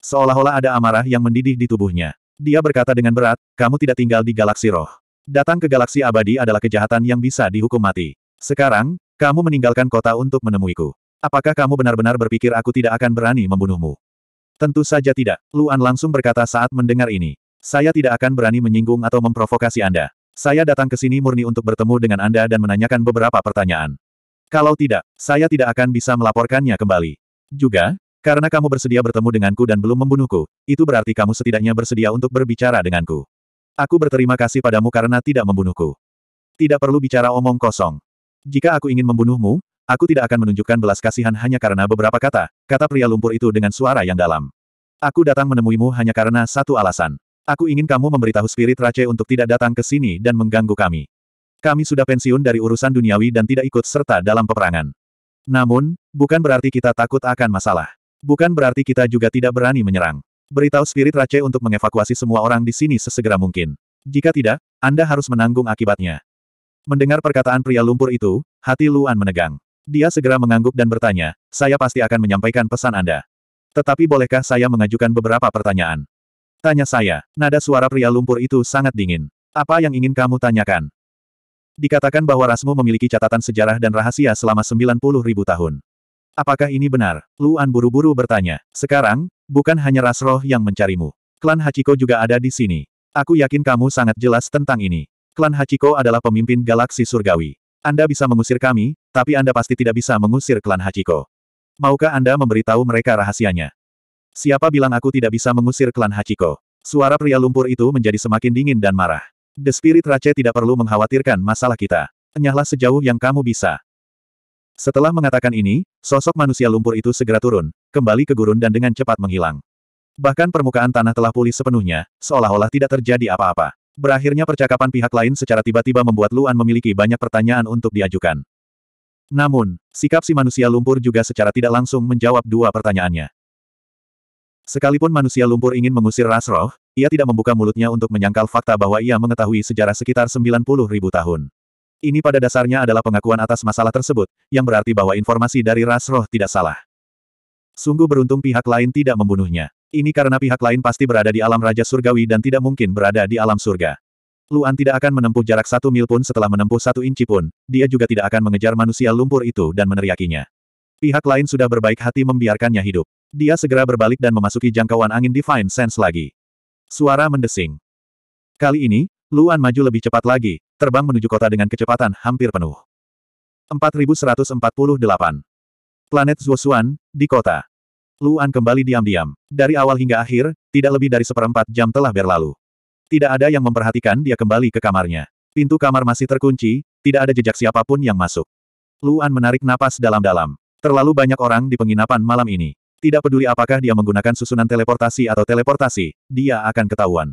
Seolah-olah ada amarah yang mendidih di tubuhnya. Dia berkata dengan berat, kamu tidak tinggal di galaksi roh. Datang ke galaksi abadi adalah kejahatan yang bisa dihukum mati. Sekarang, kamu meninggalkan kota untuk menemuiku. Apakah kamu benar-benar berpikir aku tidak akan berani membunuhmu? Tentu saja tidak. Luan langsung berkata saat mendengar ini. Saya tidak akan berani menyinggung atau memprovokasi Anda. Saya datang ke sini murni untuk bertemu dengan Anda dan menanyakan beberapa pertanyaan. Kalau tidak, saya tidak akan bisa melaporkannya kembali. Juga, karena kamu bersedia bertemu denganku dan belum membunuhku, itu berarti kamu setidaknya bersedia untuk berbicara denganku. Aku berterima kasih padamu karena tidak membunuhku. Tidak perlu bicara omong kosong. Jika aku ingin membunuhmu, aku tidak akan menunjukkan belas kasihan hanya karena beberapa kata, kata pria lumpur itu dengan suara yang dalam. Aku datang menemuimu hanya karena satu alasan. Aku ingin kamu memberitahu Spirit Rache untuk tidak datang ke sini dan mengganggu kami. Kami sudah pensiun dari urusan duniawi dan tidak ikut serta dalam peperangan. Namun, bukan berarti kita takut akan masalah. Bukan berarti kita juga tidak berani menyerang. Beritahu Spirit Rache untuk mengevakuasi semua orang di sini sesegera mungkin. Jika tidak, Anda harus menanggung akibatnya. Mendengar perkataan pria lumpur itu, hati Luan menegang. Dia segera mengangguk dan bertanya, saya pasti akan menyampaikan pesan Anda. Tetapi bolehkah saya mengajukan beberapa pertanyaan? Tanya saya, nada suara pria lumpur itu sangat dingin. Apa yang ingin kamu tanyakan? Dikatakan bahwa rasmu memiliki catatan sejarah dan rahasia selama 90 ribu tahun. Apakah ini benar? Luan buru-buru bertanya. Sekarang, bukan hanya ras roh yang mencarimu. Klan Hachiko juga ada di sini. Aku yakin kamu sangat jelas tentang ini. Klan Hachiko adalah pemimpin galaksi surgawi. Anda bisa mengusir kami, tapi Anda pasti tidak bisa mengusir klan Hachiko. Maukah Anda memberitahu mereka rahasianya? Siapa bilang aku tidak bisa mengusir klan Hachiko? Suara pria lumpur itu menjadi semakin dingin dan marah. The Spirit Rache tidak perlu mengkhawatirkan masalah kita. Enyahlah sejauh yang kamu bisa. Setelah mengatakan ini, sosok manusia lumpur itu segera turun, kembali ke gurun dan dengan cepat menghilang. Bahkan permukaan tanah telah pulih sepenuhnya, seolah-olah tidak terjadi apa-apa. Berakhirnya percakapan pihak lain secara tiba-tiba membuat Luan memiliki banyak pertanyaan untuk diajukan. Namun, sikap si manusia lumpur juga secara tidak langsung menjawab dua pertanyaannya. Sekalipun manusia lumpur ingin mengusir Rasroh, ia tidak membuka mulutnya untuk menyangkal fakta bahwa ia mengetahui sejarah sekitar 90 ribu tahun. Ini pada dasarnya adalah pengakuan atas masalah tersebut, yang berarti bahwa informasi dari Rasroh tidak salah. Sungguh beruntung pihak lain tidak membunuhnya. Ini karena pihak lain pasti berada di alam Raja Surgawi dan tidak mungkin berada di alam surga. Luan tidak akan menempuh jarak satu mil pun setelah menempuh satu inci pun, dia juga tidak akan mengejar manusia lumpur itu dan meneriakinya. Pihak lain sudah berbaik hati membiarkannya hidup. Dia segera berbalik dan memasuki jangkauan angin Divine Sense lagi. Suara mendesing. Kali ini, Luan maju lebih cepat lagi, terbang menuju kota dengan kecepatan hampir penuh. 4148. Planet Zuosuan, di kota. Luan kembali diam-diam. Dari awal hingga akhir, tidak lebih dari seperempat jam telah berlalu. Tidak ada yang memperhatikan dia kembali ke kamarnya. Pintu kamar masih terkunci, tidak ada jejak siapa pun yang masuk. Luan menarik napas dalam-dalam. Terlalu banyak orang di penginapan malam ini. Tidak peduli apakah dia menggunakan susunan teleportasi atau teleportasi, dia akan ketahuan.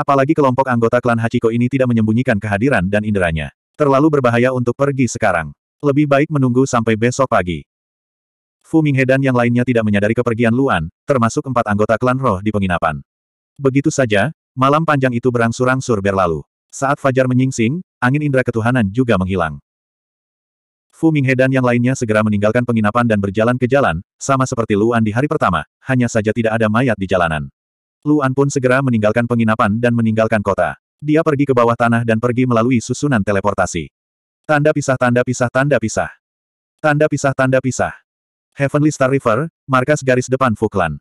Apalagi kelompok anggota klan Hachiko ini tidak menyembunyikan kehadiran dan inderanya. Terlalu berbahaya untuk pergi sekarang. Lebih baik menunggu sampai besok pagi. Fu Minghe dan yang lainnya tidak menyadari kepergian Luan, termasuk empat anggota klan roh di penginapan. Begitu saja, malam panjang itu berangsur-angsur berlalu. Saat fajar menyingsing, angin indera ketuhanan juga menghilang. Fu Minghe dan yang lainnya segera meninggalkan penginapan dan berjalan ke jalan, sama seperti Luan di hari pertama, hanya saja tidak ada mayat di jalanan. Luan pun segera meninggalkan penginapan dan meninggalkan kota. Dia pergi ke bawah tanah dan pergi melalui susunan teleportasi. Tanda pisah tanda pisah tanda pisah. Tanda pisah tanda pisah. Heavenly Star River, markas garis depan Fu Clan.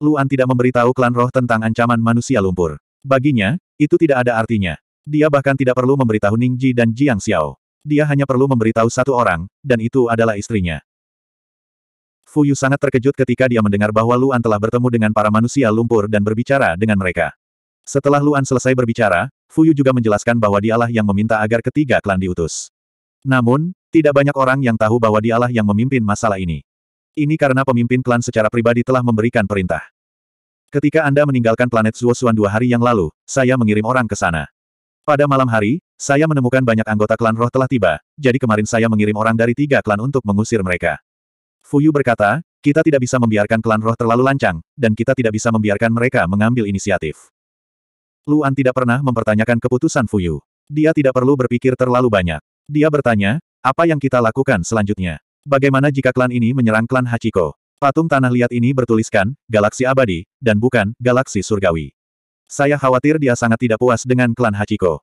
Luan tidak memberitahu klan roh tentang ancaman manusia lumpur. Baginya, itu tidak ada artinya. Dia bahkan tidak perlu memberitahu Ningji dan Jiang Xiao. Dia hanya perlu memberitahu satu orang, dan itu adalah istrinya. Fu Yu sangat terkejut ketika dia mendengar bahwa Luan telah bertemu dengan para manusia lumpur dan berbicara dengan mereka. Setelah Luan selesai berbicara, Fu Yu juga menjelaskan bahwa dialah yang meminta agar ketiga klan diutus. Namun, tidak banyak orang yang tahu bahwa dialah yang memimpin masalah ini. Ini karena pemimpin klan secara pribadi telah memberikan perintah. Ketika Anda meninggalkan planet Zuosuan dua hari yang lalu, saya mengirim orang ke sana. Pada malam hari, saya menemukan banyak anggota klan roh telah tiba, jadi kemarin saya mengirim orang dari tiga klan untuk mengusir mereka. Fuyu berkata, kita tidak bisa membiarkan klan roh terlalu lancang, dan kita tidak bisa membiarkan mereka mengambil inisiatif. Luan tidak pernah mempertanyakan keputusan Fuyu. Dia tidak perlu berpikir terlalu banyak. Dia bertanya, apa yang kita lakukan selanjutnya? Bagaimana jika klan ini menyerang klan Hachiko? Patung tanah liat ini bertuliskan, galaksi abadi, dan bukan, galaksi surgawi. Saya khawatir dia sangat tidak puas dengan klan Hachiko.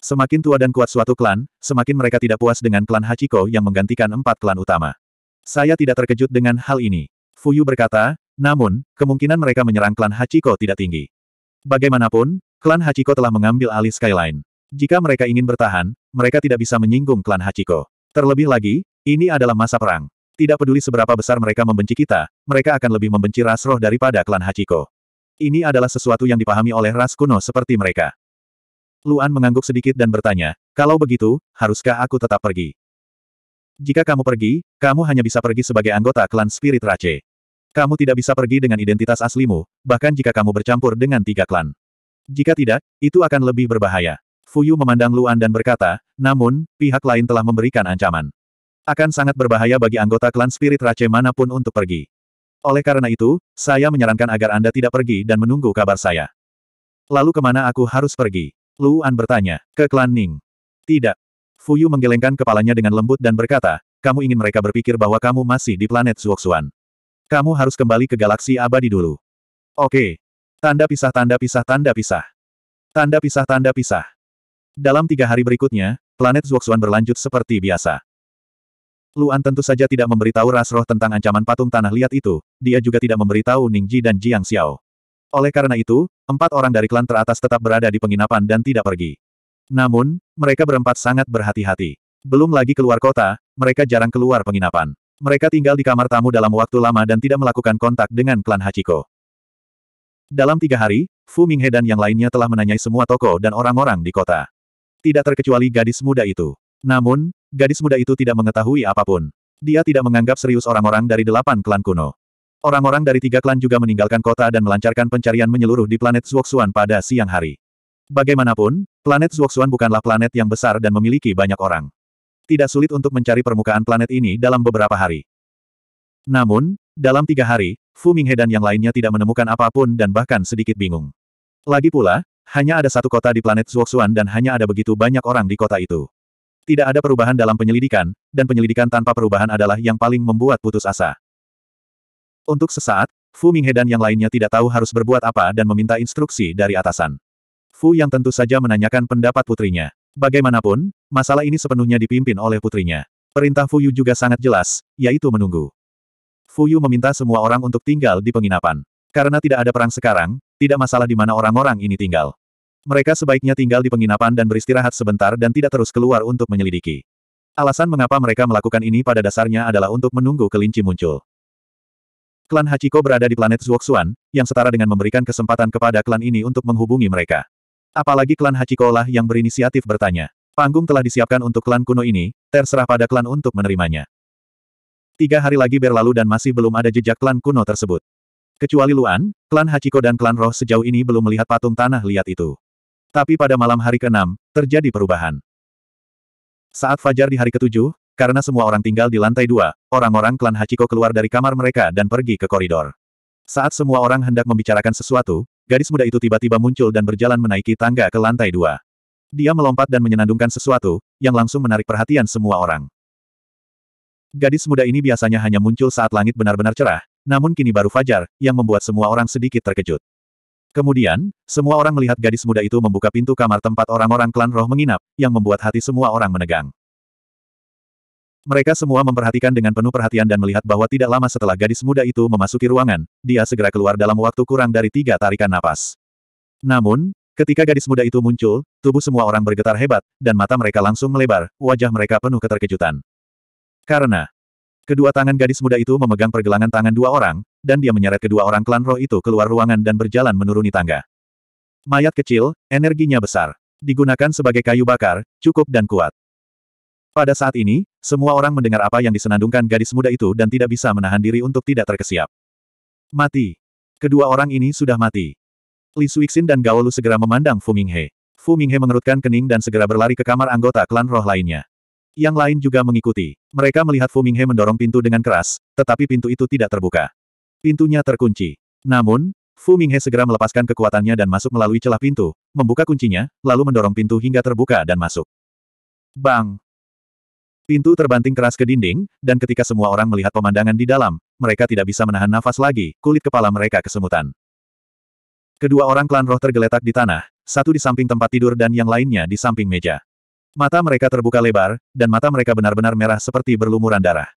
Semakin tua dan kuat suatu klan, semakin mereka tidak puas dengan klan Hachiko yang menggantikan empat klan utama. Saya tidak terkejut dengan hal ini. Fuyu berkata, namun, kemungkinan mereka menyerang klan Hachiko tidak tinggi. Bagaimanapun, klan Hachiko telah mengambil alih Skyline. Jika mereka ingin bertahan, mereka tidak bisa menyinggung klan Hachiko. Terlebih lagi, ini adalah masa perang. Tidak peduli seberapa besar mereka membenci kita, mereka akan lebih membenci ras roh daripada klan Hachiko. Ini adalah sesuatu yang dipahami oleh ras kuno seperti mereka. Luan mengangguk sedikit dan bertanya, kalau begitu, haruskah aku tetap pergi? Jika kamu pergi, kamu hanya bisa pergi sebagai anggota klan Spirit Rache. Kamu tidak bisa pergi dengan identitas aslimu, bahkan jika kamu bercampur dengan tiga klan. Jika tidak, itu akan lebih berbahaya. Fuyu memandang Luan dan berkata, namun, pihak lain telah memberikan ancaman. Akan sangat berbahaya bagi anggota klan spirit Rache mana pun untuk pergi. Oleh karena itu, saya menyarankan agar Anda tidak pergi dan menunggu kabar saya. Lalu ke mana aku harus pergi? Luan bertanya, ke klan Ning. Tidak. Fuyu menggelengkan kepalanya dengan lembut dan berkata, kamu ingin mereka berpikir bahwa kamu masih di planet Zuoxuan. Kamu harus kembali ke galaksi abadi dulu. Oke. Tanda pisah tanda pisah tanda pisah. Tanda pisah tanda pisah. Dalam tiga hari berikutnya, planet Zuoxuan berlanjut seperti biasa. Luan tentu saja tidak memberitahu ras roh tentang ancaman patung tanah liat itu, dia juga tidak memberitahu Ningji dan Jiang Xiao. Oleh karena itu, empat orang dari klan teratas tetap berada di penginapan dan tidak pergi. Namun, Mereka berempat sangat berhati-hati. Belum lagi keluar kota, mereka jarang keluar penginapan. Mereka tinggal di kamar tamu dalam waktu lama dan tidak melakukan kontak dengan klan Hachiko. Dalam tiga hari, Fu Minghe dan yang lainnya telah menanyai semua toko dan orang-orang di kota. Tidak terkecuali gadis muda itu. Namun, gadis muda itu tidak mengetahui apa pun. Dia tidak menganggap serius orang-orang dari delapan klan kuno. Orang-orang dari tiga klan juga meninggalkan kota dan melancarkan pencarian menyeluruh di planet Zhuoxuan pada siang hari. Bagaimanapun, planet Zhuoxuan bukanlah planet yang besar dan memiliki banyak orang. Tidak sulit untuk mencari permukaan planet ini dalam beberapa hari. Namun, dalam tiga hari, Fu Minghe dan yang lainnya tidak menemukan apa pun dan bahkan sedikit bingung. Lagi pula, hanya ada satu kota di planet Zhuoxuan dan hanya ada begitu banyak orang di kota itu. Tidak ada perubahan dalam penyelidikan, dan penyelidikan tanpa perubahan adalah yang paling membuat putus asa. Untuk sesaat, Fu Minghe dan yang lainnya tidak tahu harus berbuat apa dan meminta instruksi dari atasan. Fu yang tentu saja menanyakan pendapat putrinya. Bagaimanapun, masalah ini sepenuhnya dipimpin oleh putrinya. Perintah Fu Yu juga sangat jelas, yaitu menunggu. Fu Yu meminta semua orang untuk tinggal di penginapan. Karena tidak ada perang sekarang, tidak masalah di mana orang-orang ini tinggal. Mereka sebaiknya tinggal di penginapan dan beristirahat sebentar dan tidak terus keluar untuk menyelidiki. Alasan mengapa mereka melakukan ini pada dasarnya adalah untuk menunggu kelinci muncul. Klan Hachiko berada di planet Zhuoxuan, yang setara dengan memberikan kesempatan kepada klan ini untuk menghubungi mereka. Apalagi klan Hachiko lah yang berinisiatif bertanya. Panggung telah disiapkan untuk klan kuno ini, terserah pada klan untuk menerimanya. Tiga hari lagi berlalu dan masih belum ada jejak klan kuno tersebut. Kecuali Luan, klan Hachiko dan klan Roh sejauh ini belum melihat patung tanah liat itu. Tapi pada malam hari ke-6, terjadi perubahan. Saat fajar di hari ketujuh, karena semua orang tinggal di lantai dua, orang-orang klan Hachiko keluar dari kamar mereka dan pergi ke koridor. Saat semua orang hendak membicarakan sesuatu, gadis muda itu tiba-tiba muncul dan berjalan menaiki tangga ke lantai dua. Dia melompat dan menyenandungkan sesuatu, yang langsung menarik perhatian semua orang. Gadis muda ini biasanya hanya muncul saat langit benar-benar cerah, namun kini baru fajar, yang membuat semua orang sedikit terkejut. Kemudian, semua orang melihat gadis muda itu membuka pintu kamar tempat orang-orang klan roh menginap, yang membuat hati semua orang menegang. Mereka semua memperhatikan dengan penuh perhatian dan melihat bahwa tidak lama setelah gadis muda itu memasuki ruangan, dia segera keluar dalam waktu kurang dari tiga tarikan napas. Namun, ketika gadis muda itu muncul, tubuh semua orang bergetar hebat, dan mata mereka langsung melebar, wajah mereka penuh keterkejutan. Karena kedua tangan gadis muda itu memegang pergelangan tangan dua orang, dan dia menyeret kedua orang klan roh itu keluar ruangan dan berjalan menuruni tangga. Mayat kecil, energinya besar. Digunakan sebagai kayu bakar, cukup dan kuat. Pada saat ini, semua orang mendengar apa yang disenandungkan gadis muda itu dan tidak bisa menahan diri untuk tidak terkesiap. Mati. Kedua orang ini sudah mati. Li Suixin dan Gao Lu segera memandang Fu Minghe. Fu Minghe mengerutkan kening dan segera berlari ke kamar anggota klan roh lainnya. Yang lain juga mengikuti. Mereka melihat Fu Minghe mendorong pintu dengan keras, tetapi pintu itu tidak terbuka. Pintunya terkunci. Namun, Fu Minghe segera melepaskan kekuatannya dan masuk melalui celah pintu, membuka kuncinya, lalu mendorong pintu hingga terbuka dan masuk. Bang! Pintu terbanting keras ke dinding, dan ketika semua orang melihat pemandangan di dalam, mereka tidak bisa menahan nafas lagi, kulit kepala mereka kesemutan. Kedua orang klan roh tergeletak di tanah, satu di samping tempat tidur dan yang lainnya di samping meja. Mata mereka terbuka lebar, dan mata mereka benar-benar merah seperti berlumuran darah.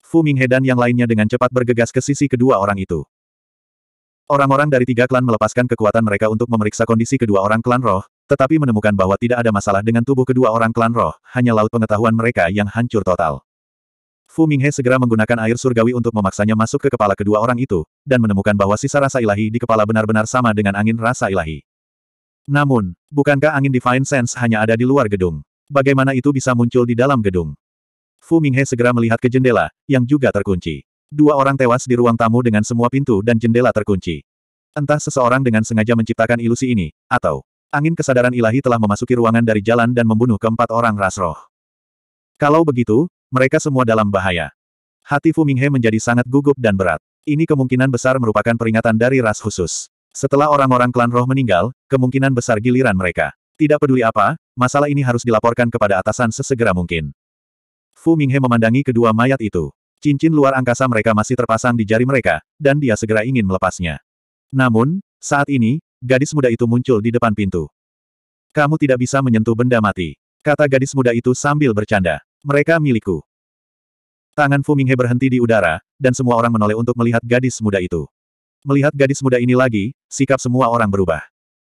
Fu Minghe dan yang lainnya dengan cepat bergegas ke sisi kedua orang itu. Orang-orang dari tiga klan melepaskan kekuatan mereka untuk memeriksa kondisi kedua orang klan roh, tetapi menemukan bahwa tidak ada masalah dengan tubuh kedua orang klan roh, hanya laut pengetahuan mereka yang hancur total. Fu Minghe segera menggunakan air surgawi untuk memaksanya masuk ke kepala kedua orang itu, dan menemukan bahwa sisa rasa ilahi di kepala benar-benar sama dengan angin rasa ilahi. Namun, bukankah angin Divine Sense hanya ada di luar gedung? Bagaimana itu bisa muncul di dalam gedung? Fu Minghe segera melihat ke jendela, yang juga terkunci. Dua orang tewas di ruang tamu dengan semua pintu dan jendela terkunci. Entah seseorang dengan sengaja menciptakan ilusi ini, atau angin kesadaran ilahi telah memasuki ruangan dari jalan dan membunuh keempat orang ras roh. Kalau begitu, mereka semua dalam bahaya. Hati Fu Minghe menjadi sangat gugup dan berat. Ini kemungkinan besar merupakan peringatan dari ras khusus. Setelah orang-orang klan roh meninggal, kemungkinan besar giliran mereka. Tidak peduli apa, masalah ini harus dilaporkan kepada atasan sesegera mungkin. Fu Minghe memandangi kedua mayat itu. Cincin luar angkasa mereka masih terpasang di jari mereka, dan dia segera ingin melepasnya. Namun, saat ini, gadis muda itu muncul di depan pintu. Kamu tidak bisa menyentuh benda mati. Kata gadis muda itu sambil bercanda. Mereka milikku. Tangan Fu Minghe berhenti di udara, dan semua orang menoleh untuk melihat gadis muda itu. Melihat gadis muda ini lagi, sikap semua orang berubah.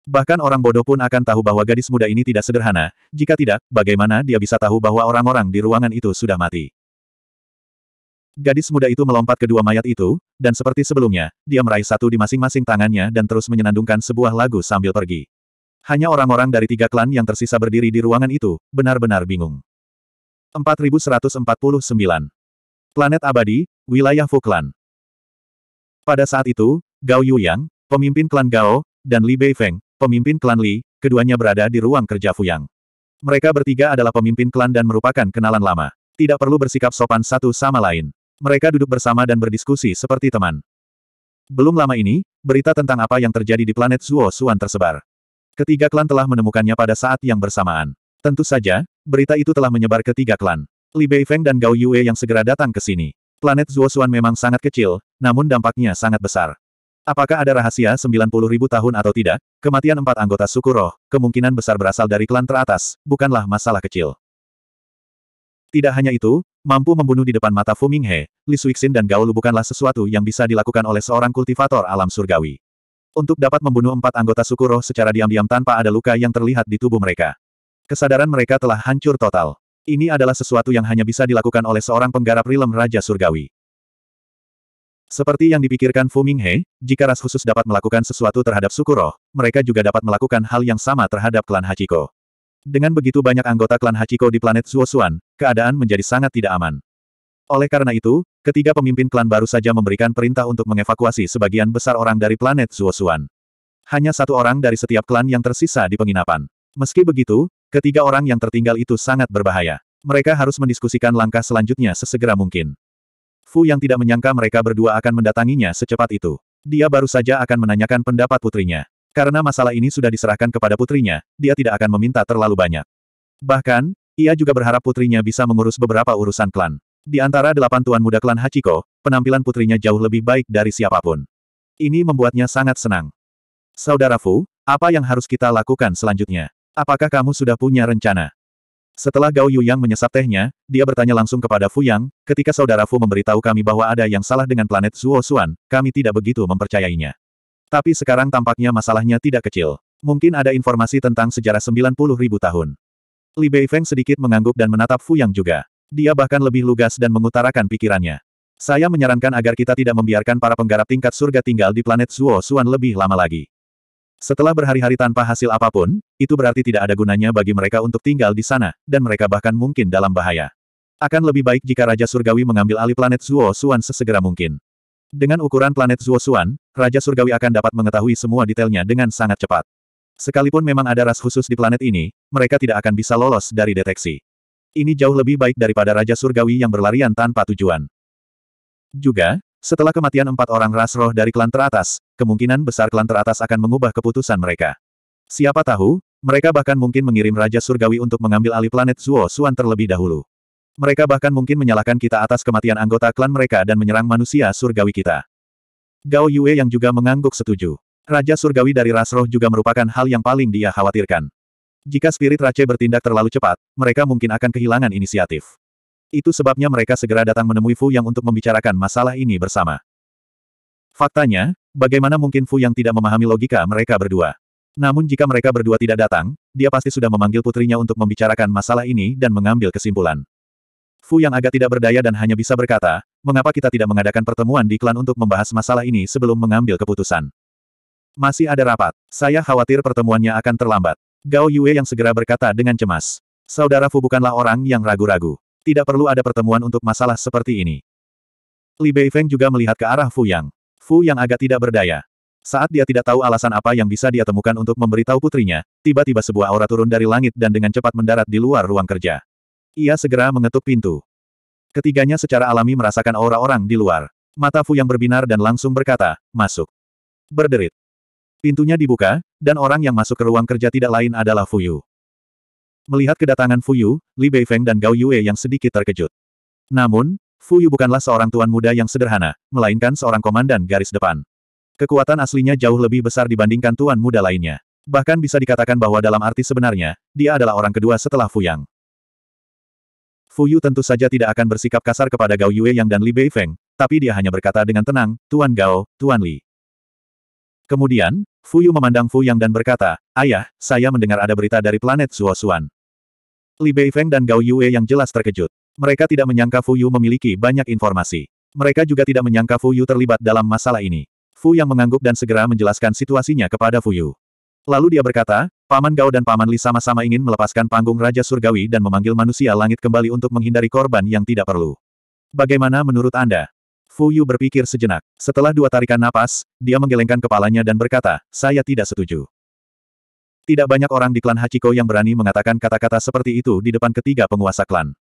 Bahkan orang bodoh pun akan tahu bahwa gadis muda ini tidak sederhana, jika tidak, bagaimana dia bisa tahu bahwa orang-orang di ruangan itu sudah mati. Gadis muda itu melompat ke dua mayat itu, dan seperti sebelumnya, dia meraih satu di masing-masing tangannya dan terus menyenandungkan sebuah lagu sambil pergi. Hanya orang-orang dari tiga klan yang tersisa berdiri di ruangan itu, benar-benar bingung. 4149. Planet Abadi, Wilayah Fuklan. Pada saat itu, Gao Yuyang, pemimpin klan Gao, dan Li Beifeng, pemimpin klan Li, keduanya berada di ruang kerja Fuyang. Mereka bertiga adalah pemimpin klan dan merupakan kenalan lama. Tidak perlu bersikap sopan satu sama lain. Mereka duduk bersama dan berdiskusi seperti teman. Belum lama ini, berita tentang apa yang terjadi di planet Zuo Xuan tersebar. Ketiga klan telah menemukannya pada saat yang bersamaan. Tentu saja, berita itu telah menyebar ke tiga klan. Li Beifeng dan Gao Yue yang segera datang ke sini. Planet Zuo Xuan memang sangat kecil, namun dampaknya sangat besar. Apakah ada rahasia 90 ribu tahun atau tidak, kematian empat anggota suku roh, kemungkinan besar berasal dari klan teratas, bukanlah masalah kecil. Tidak hanya itu, mampu membunuh di depan mata Fu Minghe, Li Suixin dan Gao Lu bukanlah sesuatu yang bisa dilakukan oleh seorang kultivator alam surgawi. Untuk dapat membunuh empat anggota suku roh secara diam-diam tanpa ada luka yang terlihat di tubuh mereka. Kesadaran mereka telah hancur total. Ini adalah sesuatu yang hanya bisa dilakukan oleh seorang penggarap rilem Raja Surgawi. Seperti yang dipikirkan Fu Minghe, jika ras khusus dapat melakukan sesuatu terhadap suku roh, mereka juga dapat melakukan hal yang sama terhadap klan Hachiko. Dengan begitu banyak anggota klan Hachiko di planet Zuosuan, keadaan menjadi sangat tidak aman. Oleh karena itu, ketiga pemimpin klan baru saja memberikan perintah untuk mengevakuasi sebagian besar orang dari planet Zuosuan. Hanya satu orang dari setiap klan yang tersisa di penginapan. Meski begitu, ketiga orang yang tertinggal itu sangat berbahaya. Mereka harus mendiskusikan langkah selanjutnya sesegera mungkin. Fu yang tidak menyangka mereka berdua akan mendatanginya secepat itu. Dia baru saja akan menanyakan pendapat putrinya. Karena masalah ini sudah diserahkan kepada putrinya, dia tidak akan meminta terlalu banyak. Bahkan, ia juga berharap putrinya bisa mengurus beberapa urusan klan. Di antara delapan tuan muda klan Hachiko, penampilan putrinya jauh lebih baik dari siapa pun. Ini membuatnya sangat senang. Saudara Fu, apa yang harus kita lakukan selanjutnya? Apakah kamu sudah punya rencana? Setelah Gao Yuyang menyesap tehnya, dia bertanya langsung kepada Fu Yang, ketika saudara Fu memberitahu kami bahwa ada yang salah dengan planet Zuo Xuan, kami tidak begitu mempercayainya. Tapi sekarang tampaknya masalahnya tidak kecil. Mungkin ada informasi tentang sejarah 90 ribu tahun. Li Beifeng sedikit mengangguk dan menatap Fu Yang juga. Dia bahkan lebih lugas dan mengutarakan pikirannya. Saya menyarankan agar kita tidak membiarkan para penggarap tingkat surga tinggal di planet Zuo Xuan lebih lama lagi. Setelah berhari-hari tanpa hasil apa pun, itu berarti tidak ada gunanya bagi mereka untuk tinggal di sana, dan mereka bahkan mungkin dalam bahaya. Akan lebih baik jika Raja Surgawi mengambil alih planet Zuo Xuan sesegera mungkin. Dengan ukuran planet Zuosuan, Raja Surgawi akan dapat mengetahui semua detailnya dengan sangat cepat. Sekalipun memang ada ras khusus di planet ini, mereka tidak akan bisa lolos dari deteksi. Ini jauh lebih baik daripada Raja Surgawi yang berlarian tanpa tujuan. Juga, setelah kematian empat orang ras roh dari klan teratas, kemungkinan besar klan teratas akan mengubah keputusan mereka. Siapa tahu, mereka bahkan mungkin mengirim Raja Surgawi untuk mengambil alih planet Zuo terlebih dahulu. Mereka bahkan mungkin menyalahkan kita atas kematian anggota klan mereka dan menyerang manusia surgawi kita. Gao Yue yang juga mengangguk setuju. Raja surgawi dari ras roh juga merupakan hal yang paling dia khawatirkan. Jika spirit Rache bertindak terlalu cepat, mereka mungkin akan kehilangan inisiatif. Itu sebabnya mereka segera datang menemui Fu Yang untuk membicarakan masalah ini bersama. Faktanya, bagaimana mungkin Fu Yang tidak memahami logika mereka berdua? Namun jika mereka berdua tidak datang, dia pasti sudah memanggil putrinya untuk membicarakan masalah ini dan mengambil kesimpulan. Fu yang agak tidak berdaya dan hanya bisa berkata, mengapa kita tidak mengadakan pertemuan di klan untuk membahas masalah ini sebelum mengambil keputusan. Masih ada rapat. Saya khawatir pertemuannya akan terlambat. Gao Yue yang segera berkata dengan cemas. Saudara Fu bukanlah orang yang ragu-ragu. Tidak perlu ada pertemuan untuk masalah seperti ini. Li Beifeng juga melihat ke arah Fu Yang. Fu yang agak tidak berdaya. Saat dia tidak tahu alasan apa yang bisa dia temukan untuk memberitahu putrinya, tiba-tiba sebuah aura turun dari langit dan dengan cepat mendarat di luar ruang kerja. Ia segera mengetuk pintu. Ketiganya secara alami merasakan aura orang di luar. Mata Fu yang berbinar dan langsung berkata, masuk. Berderit. Pintunya dibuka, dan orang yang masuk ke ruang kerja tidak lain adalah Fu Yu. Melihat kedatangan Fu Yu, Li Beifeng dan Gao Yue yang sedikit terkejut. Namun, Fu Yu bukanlah seorang tuan muda yang sederhana, melainkan seorang komandan garis depan. Kekuatan aslinya jauh lebih besar dibandingkan tuan muda lainnya. Bahkan bisa dikatakan bahwa dalam arti sebenarnya, dia adalah orang kedua setelah Fu Yang. Fu Yu tentu saja tidak akan bersikap kasar kepada Gao Yue Yang dan Li Beifeng, tapi dia hanya berkata dengan tenang, Tuan Gao, Tuan Li. Kemudian, Fu Yu memandang Fu Yang dan berkata, Ayah, saya mendengar ada berita dari planet Zuosuan. Li Beifeng dan Gao Yue yang jelas terkejut. Mereka tidak menyangka Fu Yu memiliki banyak informasi. Mereka juga tidak menyangka Fu Yu terlibat dalam masalah ini. Fu Yang mengangguk dan segera menjelaskan situasinya kepada Fu Yu. Lalu dia berkata, Paman Gao dan Paman Li sama-sama ingin melepaskan panggung Raja Surgawi dan memanggil manusia langit kembali untuk menghindari korban yang tidak perlu. Bagaimana menurut Anda? Fu Yu berpikir sejenak. Setelah dua tarikan napas, dia menggelengkan kepalanya dan berkata, saya tidak setuju. Tidak banyak orang di klan Hachiko yang berani mengatakan kata-kata seperti itu di depan ketiga penguasa klan.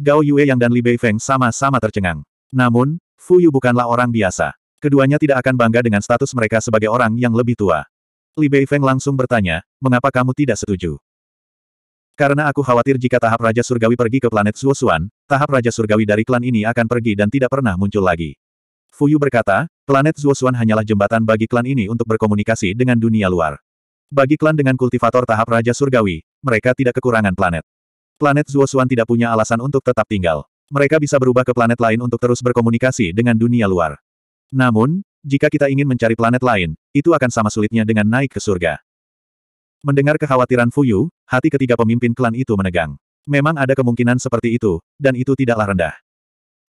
Gao Yue Yang dan Li Beifeng sama-sama tercengang. Namun, Fu Yu bukanlah orang biasa. Keduanya tidak akan bangga dengan status mereka sebagai orang yang lebih tua. Li Beifeng langsung bertanya, mengapa kamu tidak setuju? Karena aku khawatir jika tahap Raja Surgawi pergi ke planet Suosuan, tahap Raja Surgawi dari klan ini akan pergi dan tidak pernah muncul lagi. Fuyu berkata, planet Zuosuan hanyalah jembatan bagi klan ini untuk berkomunikasi dengan dunia luar. Bagi klan dengan kultivator tahap Raja Surgawi, mereka tidak kekurangan planet. Planet Zuosuan tidak punya alasan untuk tetap tinggal. Mereka bisa berubah ke planet lain untuk terus berkomunikasi dengan dunia luar. Namun, jika kita ingin mencari planet lain, itu akan sama sulitnya dengan naik ke surga. Mendengar kekhawatiran Fuyu, hati ketiga pemimpin klan itu menegang. Memang ada kemungkinan seperti itu, dan itu tidaklah rendah.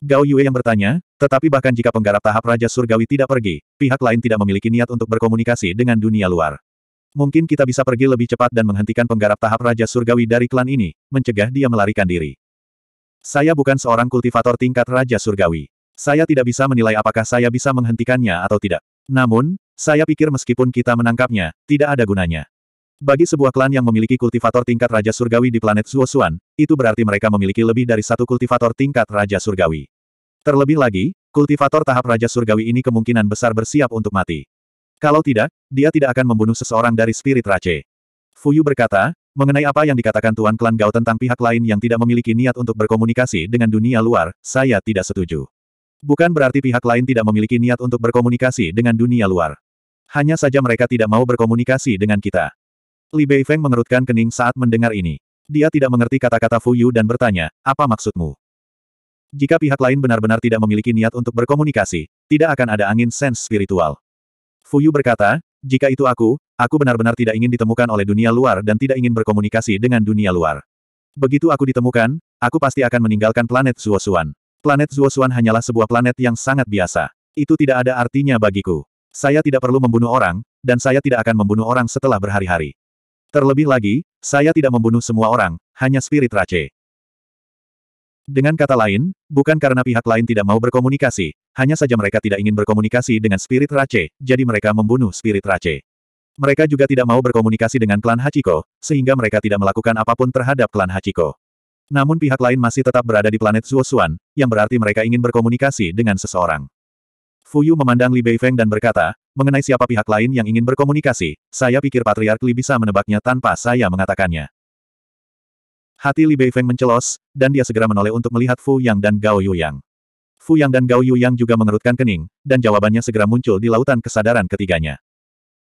Gao Yue yang bertanya, tetapi bahkan jika penggarap tahap Raja Surgawi tidak pergi, pihak lain tidak memiliki niat untuk berkomunikasi dengan dunia luar. Mungkin kita bisa pergi lebih cepat dan menghentikan penggarap tahap Raja Surgawi dari klan ini, mencegah dia melarikan diri. Saya bukan seorang kultivator tingkat Raja Surgawi. Saya tidak bisa menilai apakah saya bisa menghentikannya atau tidak. Namun, saya pikir meskipun kita menangkapnya, tidak ada gunanya. Bagi sebuah klan yang memiliki kultivator tingkat Raja Surgawi di planet Zuosuan, itu berarti mereka memiliki lebih dari satu kultivator tingkat Raja Surgawi. Terlebih lagi, kultivator tahap Raja Surgawi ini kemungkinan besar bersiap untuk mati. Kalau tidak, dia tidak akan membunuh seseorang dari spirit Rache. Fuyu berkata, mengenai apa yang dikatakan Tuan Klan Gao tentang pihak lain yang tidak memiliki niat untuk berkomunikasi dengan dunia luar, saya tidak setuju. Bukan berarti pihak lain tidak memiliki niat untuk berkomunikasi dengan dunia luar. Hanya saja mereka tidak mau berkomunikasi dengan kita. Li Beifeng mengerutkan kening saat mendengar ini. Dia tidak mengerti kata-kata Fu Yu dan bertanya, apa maksudmu? Jika pihak lain benar-benar tidak memiliki niat untuk berkomunikasi, tidak akan ada angin sens spiritual. Fu Yu berkata, jika itu aku, aku benar-benar tidak ingin ditemukan oleh dunia luar dan tidak ingin berkomunikasi dengan dunia luar. Begitu aku ditemukan, aku pasti akan meninggalkan planet Zuosuan. Planet Zuosuan hanyalah sebuah planet yang sangat biasa. Itu tidak ada artinya bagiku. Saya tidak perlu membunuh orang, dan saya tidak akan membunuh orang setelah berhari-hari. Terlebih lagi, saya tidak membunuh semua orang, hanya spirit Rache. Dengan kata lain, bukan karena pihak lain tidak mau berkomunikasi, hanya saja mereka tidak ingin berkomunikasi dengan spirit Rache, jadi mereka membunuh spirit Rache. Mereka juga tidak mau berkomunikasi dengan klan Hachiko, sehingga mereka tidak melakukan apa pun terhadap klan Hachiko. Namun pihak lain masih tetap berada di planet Zuosuan, yang berarti mereka ingin berkomunikasi dengan seseorang. Fuyu memandang Li Beifeng dan berkata, mengenai siapa pihak lain yang ingin berkomunikasi, saya pikir Patriark Li bisa menebaknya tanpa saya mengatakannya. Hati Li Beifeng mencelos, dan dia segera menoleh untuk melihat Fu Yang dan Gao Yuyang. Fu Yang dan Gao Yuyang juga mengerutkan kening, dan jawabannya segera muncul di lautan kesadaran ketiganya.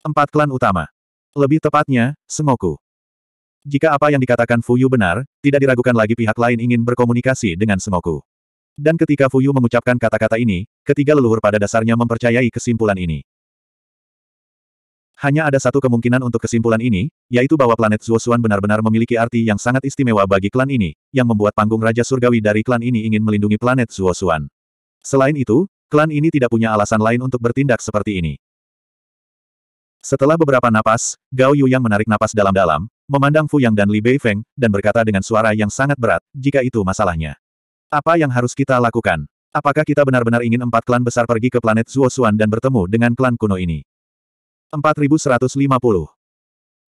Empat klan utama. Lebih tepatnya, Sengoku. Jika apa yang dikatakan Fu Yu benar, tidak diragukan lagi pihak lain ingin berkomunikasi dengan Sengoku. Dan ketika Fuyu mengucapkan kata-kata ini, ketiga leluhur pada dasarnya mempercayai kesimpulan ini. Hanya ada satu kemungkinan untuk kesimpulan ini, yaitu bahwa planet Zuosuan benar-benar memiliki arti yang sangat istimewa bagi klan ini, yang membuat panggung Raja Surgawi dari klan ini ingin melindungi planet Zuosuan. Selain itu, klan ini tidak punya alasan lain untuk bertindak seperti ini. Setelah beberapa napas, Gao Yu yang menarik napas dalam-dalam, memandang Fu Yang dan Li Beifeng, dan berkata dengan suara yang sangat berat, jika itu masalahnya. Apa yang harus kita lakukan? Apakah kita benar-benar ingin empat klan besar pergi ke planet Zuosuan dan bertemu dengan klan kuno ini? 4150.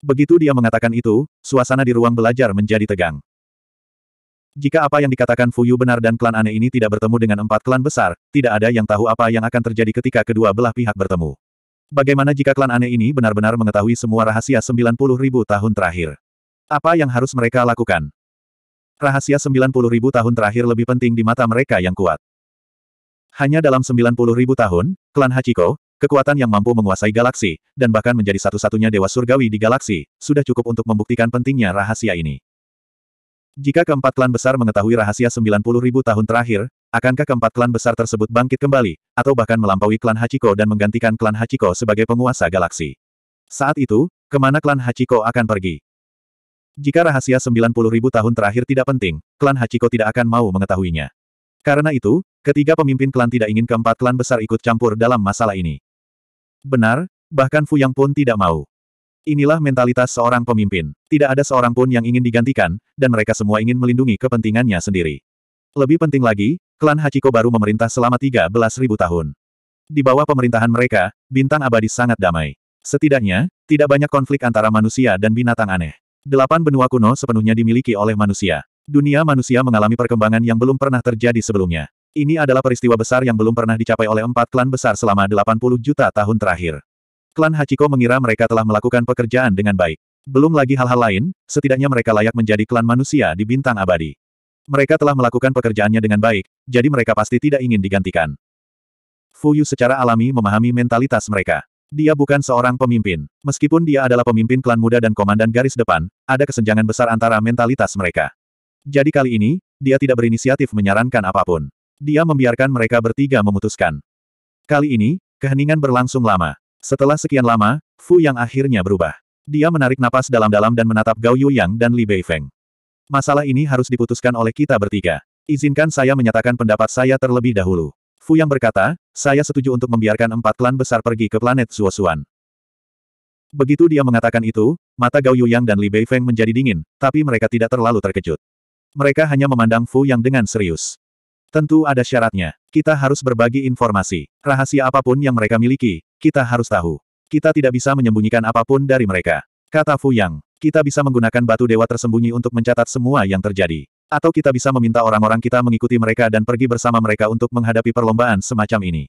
Begitu dia mengatakan itu, suasana di ruang belajar menjadi tegang. Jika apa yang dikatakan Fuyu benar dan klan aneh ini tidak bertemu dengan empat klan besar, tidak ada yang tahu apa yang akan terjadi ketika kedua belah pihak bertemu. Bagaimana jika klan aneh ini benar-benar mengetahui semua rahasia 90 ribu tahun terakhir? Apa yang harus mereka lakukan? Rahasia 90 ribu tahun terakhir lebih penting di mata mereka yang kuat. Hanya dalam 90 ribu tahun, klan Hachiko, kekuatan yang mampu menguasai galaksi, dan bahkan menjadi satu-satunya dewa surgawi di galaksi, sudah cukup untuk membuktikan pentingnya rahasia ini. Jika keempat klan besar mengetahui rahasia 90 ribu tahun terakhir, akankah keempat klan besar tersebut bangkit kembali, atau bahkan melampaui klan Hachiko dan menggantikan klan Hachiko sebagai penguasa galaksi. Saat itu, ke mana klan Hachiko akan pergi? Jika rahasia 90 ribu tahun terakhir tidak penting, klan Hachiko tidak akan mau mengetahuinya. Karena itu, ketiga pemimpin klan tidak ingin keempat klan besar ikut campur dalam masalah ini. Benar, bahkan Fu Yang pun tidak mau. Inilah mentalitas seorang pemimpin. Tidak ada seorang pun yang ingin digantikan, dan mereka semua ingin melindungi kepentingannya sendiri. Lebih penting lagi, klan Hachiko baru memerintah selama 13.000 tahun. Di bawah pemerintahan mereka, bintang abadi sangat damai. Setidaknya, tidak banyak konflik antara manusia dan binatang aneh. Delapan benua kuno sepenuhnya dimiliki oleh manusia. Dunia manusia mengalami perkembangan yang belum pernah terjadi sebelumnya. Ini adalah peristiwa besar yang belum pernah dicapai oleh empat klan besar selama 80 juta tahun terakhir. Klan Hachiko mengira mereka telah melakukan pekerjaan dengan baik. Belum lagi hal-hal lain, setidaknya mereka layak menjadi klan manusia di bintang abadi. Mereka telah melakukan pekerjaannya dengan baik, jadi mereka pasti tidak ingin digantikan. Fuyu secara alami memahami mentalitas mereka. Dia bukan seorang pemimpin. Meskipun dia adalah pemimpin klan muda dan komandan garis depan, ada kesenjangan besar antara mentalitas mereka. Jadi kali ini, dia tidak berinisiatif menyarankan apa pun. Dia membiarkan mereka bertiga memutuskan. Kali ini, keheningan berlangsung lama. Setelah sekian lama, Fu Yang akhirnya berubah. Dia menarik napas dalam-dalam dan menatap Gao Yuyang dan Li Beifeng. Masalah ini harus diputuskan oleh kita bertiga. Izinkan saya menyatakan pendapat saya terlebih dahulu. Fu Yang berkata, saya setuju untuk membiarkan empat klan besar pergi ke planet Suosuan. Begitu dia mengatakan itu, mata Gao Yuyang dan Li Beifeng menjadi dingin, tapi mereka tidak terlalu terkejut. Mereka hanya memandang Fu Yang dengan serius. Tentu ada syaratnya. Kita harus berbagi informasi. Rahasia apa pun yang mereka miliki, kita harus tahu. Kita tidak bisa menyembunyikan apa pun dari mereka. Kata Fu Yang, kita bisa menggunakan batu dewa tersembunyi untuk mencatat semua yang terjadi. Atau kita bisa meminta orang-orang kita mengikuti mereka dan pergi bersama mereka untuk menghadapi perlombaan semacam ini.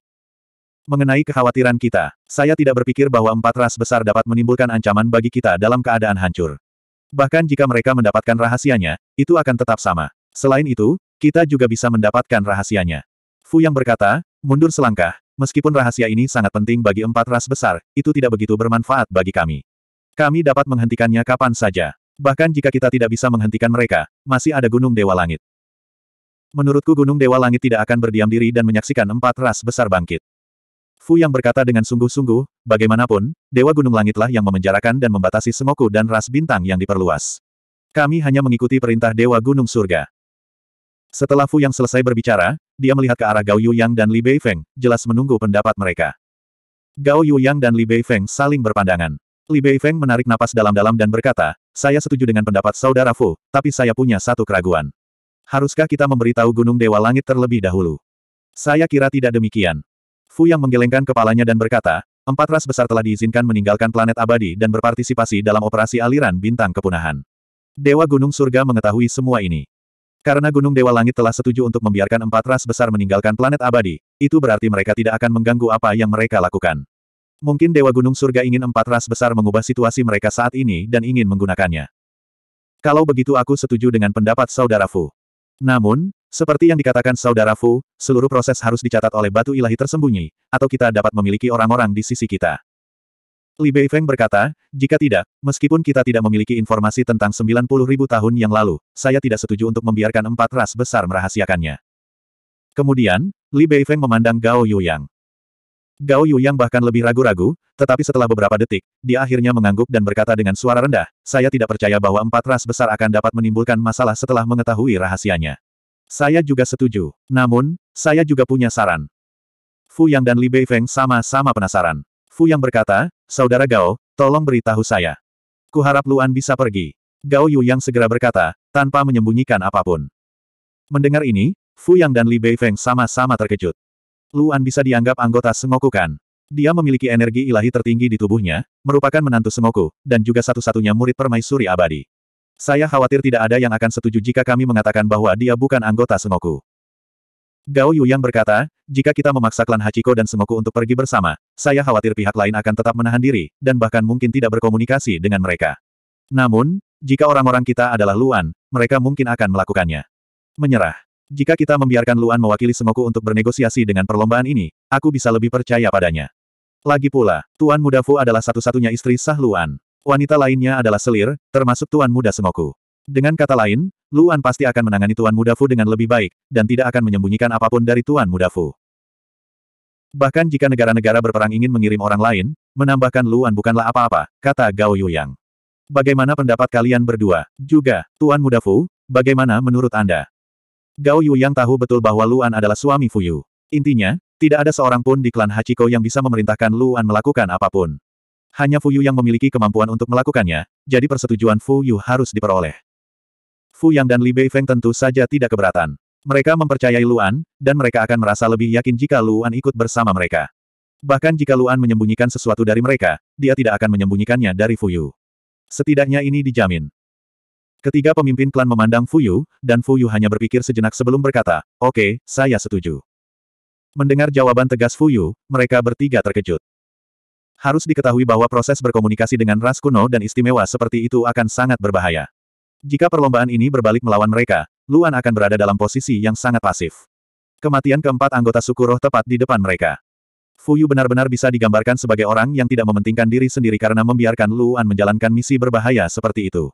Mengenai kekhawatiran kita, saya tidak berpikir bahwa empat ras besar dapat menimbulkan ancaman bagi kita dalam keadaan hancur. Bahkan jika mereka mendapatkan rahasianya, itu akan tetap sama. Selain itu, kita juga bisa mendapatkan rahasianya. Fu yang berkata, mundur selangkah, meskipun rahasia ini sangat penting bagi empat ras besar, itu tidak begitu bermanfaat bagi kami. Kami dapat menghentikannya kapan saja. Bahkan jika kita tidak bisa menghentikan mereka, masih ada Gunung Dewa Langit. Menurutku Gunung Dewa Langit tidak akan berdiam diri dan menyaksikan empat ras besar bangkit. Fu yang berkata dengan sungguh-sungguh, bagaimanapun, Dewa Gunung Langitlah yang memenjarakan dan membatasi Sengoku dan ras bintang yang diperluas. Kami hanya mengikuti perintah Dewa Gunung Surga. Setelah Fu yang selesai berbicara, dia melihat ke arah Gao Yuyang dan Li Beifeng, jelas menunggu pendapat mereka. Gao Yuyang dan Li Beifeng saling berpandangan. Li Beifeng menarik napas dalam-dalam dan berkata, saya setuju dengan pendapat saudara Fu, tapi saya punya satu keraguan. Haruskah kita memberitahu Gunung Dewa Langit terlebih dahulu? Saya kira tidak demikian. Fu yang menggelengkan kepalanya dan berkata, empat ras besar telah diizinkan meninggalkan planet abadi dan berpartisipasi dalam operasi aliran bintang kepunahan. Dewa Gunung Surga mengetahui semua ini. Karena Gunung Dewa Langit telah setuju untuk membiarkan empat ras besar meninggalkan planet abadi, itu berarti mereka tidak akan mengganggu apa yang mereka lakukan. Mungkin Dewa Gunung Surga ingin empat ras besar mengubah situasi mereka saat ini dan ingin menggunakannya. Kalau begitu aku setuju dengan pendapat Saudara Fu. Namun, seperti yang dikatakan Saudara Fu, seluruh proses harus dicatat oleh batu ilahi tersembunyi, atau kita dapat memiliki orang-orang di sisi kita. Li Beifeng berkata, jika tidak, meskipun kita tidak memiliki informasi tentang 90 ribu tahun yang lalu, saya tidak setuju untuk membiarkan empat ras besar merahasiakannya. Kemudian, Li Beifeng memandang Gao Yuyang. Gao Yuyang bahkan lebih ragu-ragu, tetapi setelah beberapa detik, dia akhirnya mengangguk dan berkata dengan suara rendah, saya tidak percaya bahwa empat ras besar akan dapat menimbulkan masalah setelah mengetahui rahasianya. Saya juga setuju. Namun, saya juga punya saran. Fu Yang dan Li Beifeng sama-sama penasaran. Fu yang berkata, Saudara Gao, tolong beritahu saya. Kuharap Luan bisa pergi. Gao Yu yang segera berkata, tanpa menyembunyikan apa pun. Mendengar ini, Fu Yang dan Li Beifeng sama-sama terkejut. Luan bisa dianggap anggota Sengoku kan? Dia memiliki energi ilahi tertinggi di tubuhnya, merupakan menantu Sengoku, dan juga satu-satunya murid permaisuri abadi. Saya khawatir tidak ada yang akan setuju jika kami mengatakan bahwa dia bukan anggota Sengoku. Gao Yuyang berkata, jika kita memaksa klan Hachiko dan Semoku untuk pergi bersama, saya khawatir pihak lain akan tetap menahan diri, dan bahkan mungkin tidak berkomunikasi dengan mereka. Namun, jika orang-orang kita adalah Luan, mereka mungkin akan melakukannya. Menyerah. Jika kita membiarkan Luan mewakili Semoku untuk bernegosiasi dengan perlombaan ini, aku bisa lebih percaya padanya. Lagi pula, Tuan Muda Fu adalah satu-satunya istri sah Luan. Wanita lainnya adalah selir, termasuk Tuan Muda Semoku. Dengan kata lain, Luan pasti akan menangani Tuan Muda Fu dengan lebih baik, dan tidak akan menyembunyikan apa pun dari Tuan Muda Fu. Bahkan jika negara-negara berperang ingin mengirim orang lain, menambahkan Luan bukanlah apa-apa, kata Gao Yuyang. Bagaimana pendapat kalian berdua? Juga, Tuan Muda Fu, bagaimana menurut Anda? Gao Yuyang tahu betul bahwa Luan adalah suami Fu Yu. Intinya, tidak ada seorang pun di klan Hachiko yang bisa memerintahkan Luan melakukan apa pun. Hanya Fu Yu yang memiliki kemampuan untuk melakukannya, jadi persetujuan Fu Yu harus diperoleh. Fu Yang dan Li Beifeng tentu saja tidak keberatan. Mereka mempercayai Luan, dan mereka akan merasa lebih yakin jika Luan ikut bersama mereka. Bahkan jika Luan menyembunyikan sesuatu dari mereka, dia tidak akan menyembunyikannya dari Fu Yu. Setidaknya ini dijamin. Ketiga pemimpin klan memandang Fu Yu, dan Fu Yu hanya berpikir sejenak sebelum berkata, Oke, okay, saya setuju. Mendengar jawaban tegas Fu Yu, mereka bertiga terkejut. Harus diketahui bahwa proses berkomunikasi dengan ras kuno dan istimewa seperti itu akan sangat berbahaya. Jika perlombaan ini berbalik melawan mereka, Luan akan berada dalam posisi yang sangat pasif. Kematian keempat anggota suku roh tepat di depan mereka. Fu Yu benar-benar bisa digambarkan sebagai orang yang tidak mementingkan diri sendiri karena membiarkan Luan menjalankan misi berbahaya seperti itu.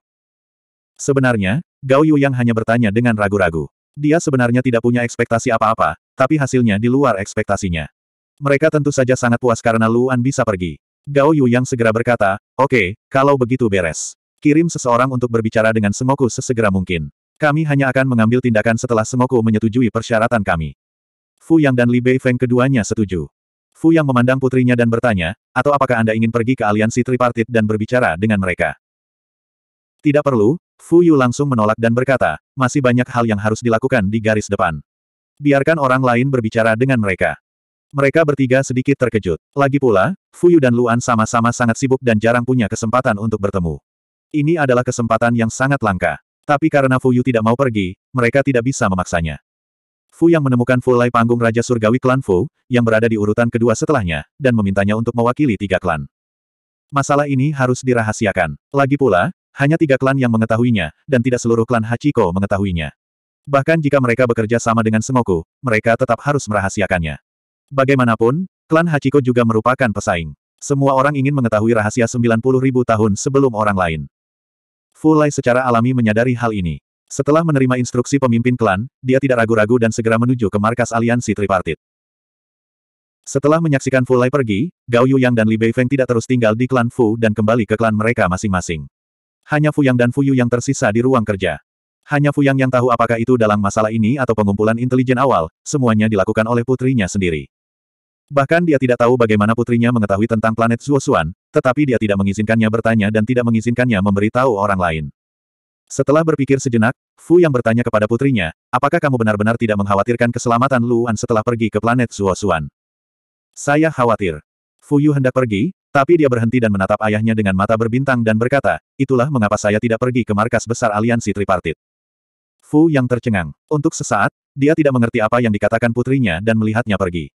Sebenarnya, Gao Yu yang hanya bertanya dengan ragu-ragu. Dia sebenarnya tidak punya ekspektasi apa-apa, tapi hasilnya di luar ekspektasinya. Mereka tentu saja sangat puas karena Luan bisa pergi. Gao Yu yang segera berkata, oke, okay, kalau begitu beres. Kirim seseorang untuk berbicara dengan Sengoku sesegera mungkin. Kami hanya akan mengambil tindakan setelah Sengoku menyetujui persyaratan kami. Fu Yang dan Li Beifeng keduanya setuju. Fu Yang memandang putrinya dan bertanya, atau apakah Anda ingin pergi ke aliansi tripartit dan berbicara dengan mereka? Tidak perlu, Fu Yu langsung menolak dan berkata, masih banyak hal yang harus dilakukan di garis depan. Biarkan orang lain berbicara dengan mereka. Mereka bertiga sedikit terkejut. Lagi pula, Fu Yu dan Luan sama-sama sangat sibuk dan jarang punya kesempatan untuk bertemu. Ini adalah kesempatan yang sangat langka. Tapi karena Fu Yu tidak mau pergi, mereka tidak bisa memaksanya. Fu yang menemukan Fulai panggung Raja Surgawi klan Fu, yang berada di urutan kedua setelahnya, dan memintanya untuk mewakili tiga klan. Masalah ini harus dirahasiakan. Lagi pula, hanya tiga klan yang mengetahuinya, dan tidak seluruh klan Hachiko mengetahuinya. Bahkan jika mereka bekerja sama dengan Semoku, mereka tetap harus merahasiakannya. Bagaimanapun, klan Hachiko juga merupakan pesaing. Semua orang ingin mengetahui rahasia 90 ribu tahun sebelum orang lain. Fulai secara alami menyadari hal ini. Setelah menerima instruksi pemimpin klan, dia tidak ragu-ragu dan segera menuju ke markas aliansi tripartit. Setelah menyaksikan Fulai pergi, Gao Yuyang dan Li Beifeng tidak terus tinggal di klan Fu dan kembali ke klan mereka masing-masing. Hanya Fu Yang dan Fu Yu yang tersisa di ruang kerja. Hanya Fu Yang yang tahu apakah itu dalam masalah ini atau pengumpulan intelijen awal, semuanya dilakukan oleh putrinya sendiri. Bahkan dia tidak tahu bagaimana putrinya mengetahui tentang planet Zuosuan, tetapi dia tidak mengizinkannya bertanya dan tidak mengizinkannya memberitahu orang lain. Setelah berpikir sejenak, Fu yang bertanya kepada putrinya, apakah kamu benar-benar tidak mengkhawatirkan keselamatan Luan setelah pergi ke planet Zuosuan? Saya khawatir. Fu Yu hendak pergi, tapi dia berhenti dan menatap ayahnya dengan mata berbintang dan berkata, itulah mengapa saya tidak pergi ke markas besar aliansi tripartit. Fu yang tercengang. Untuk sesaat, dia tidak mengerti apa yang dikatakan putrinya dan melihatnya pergi.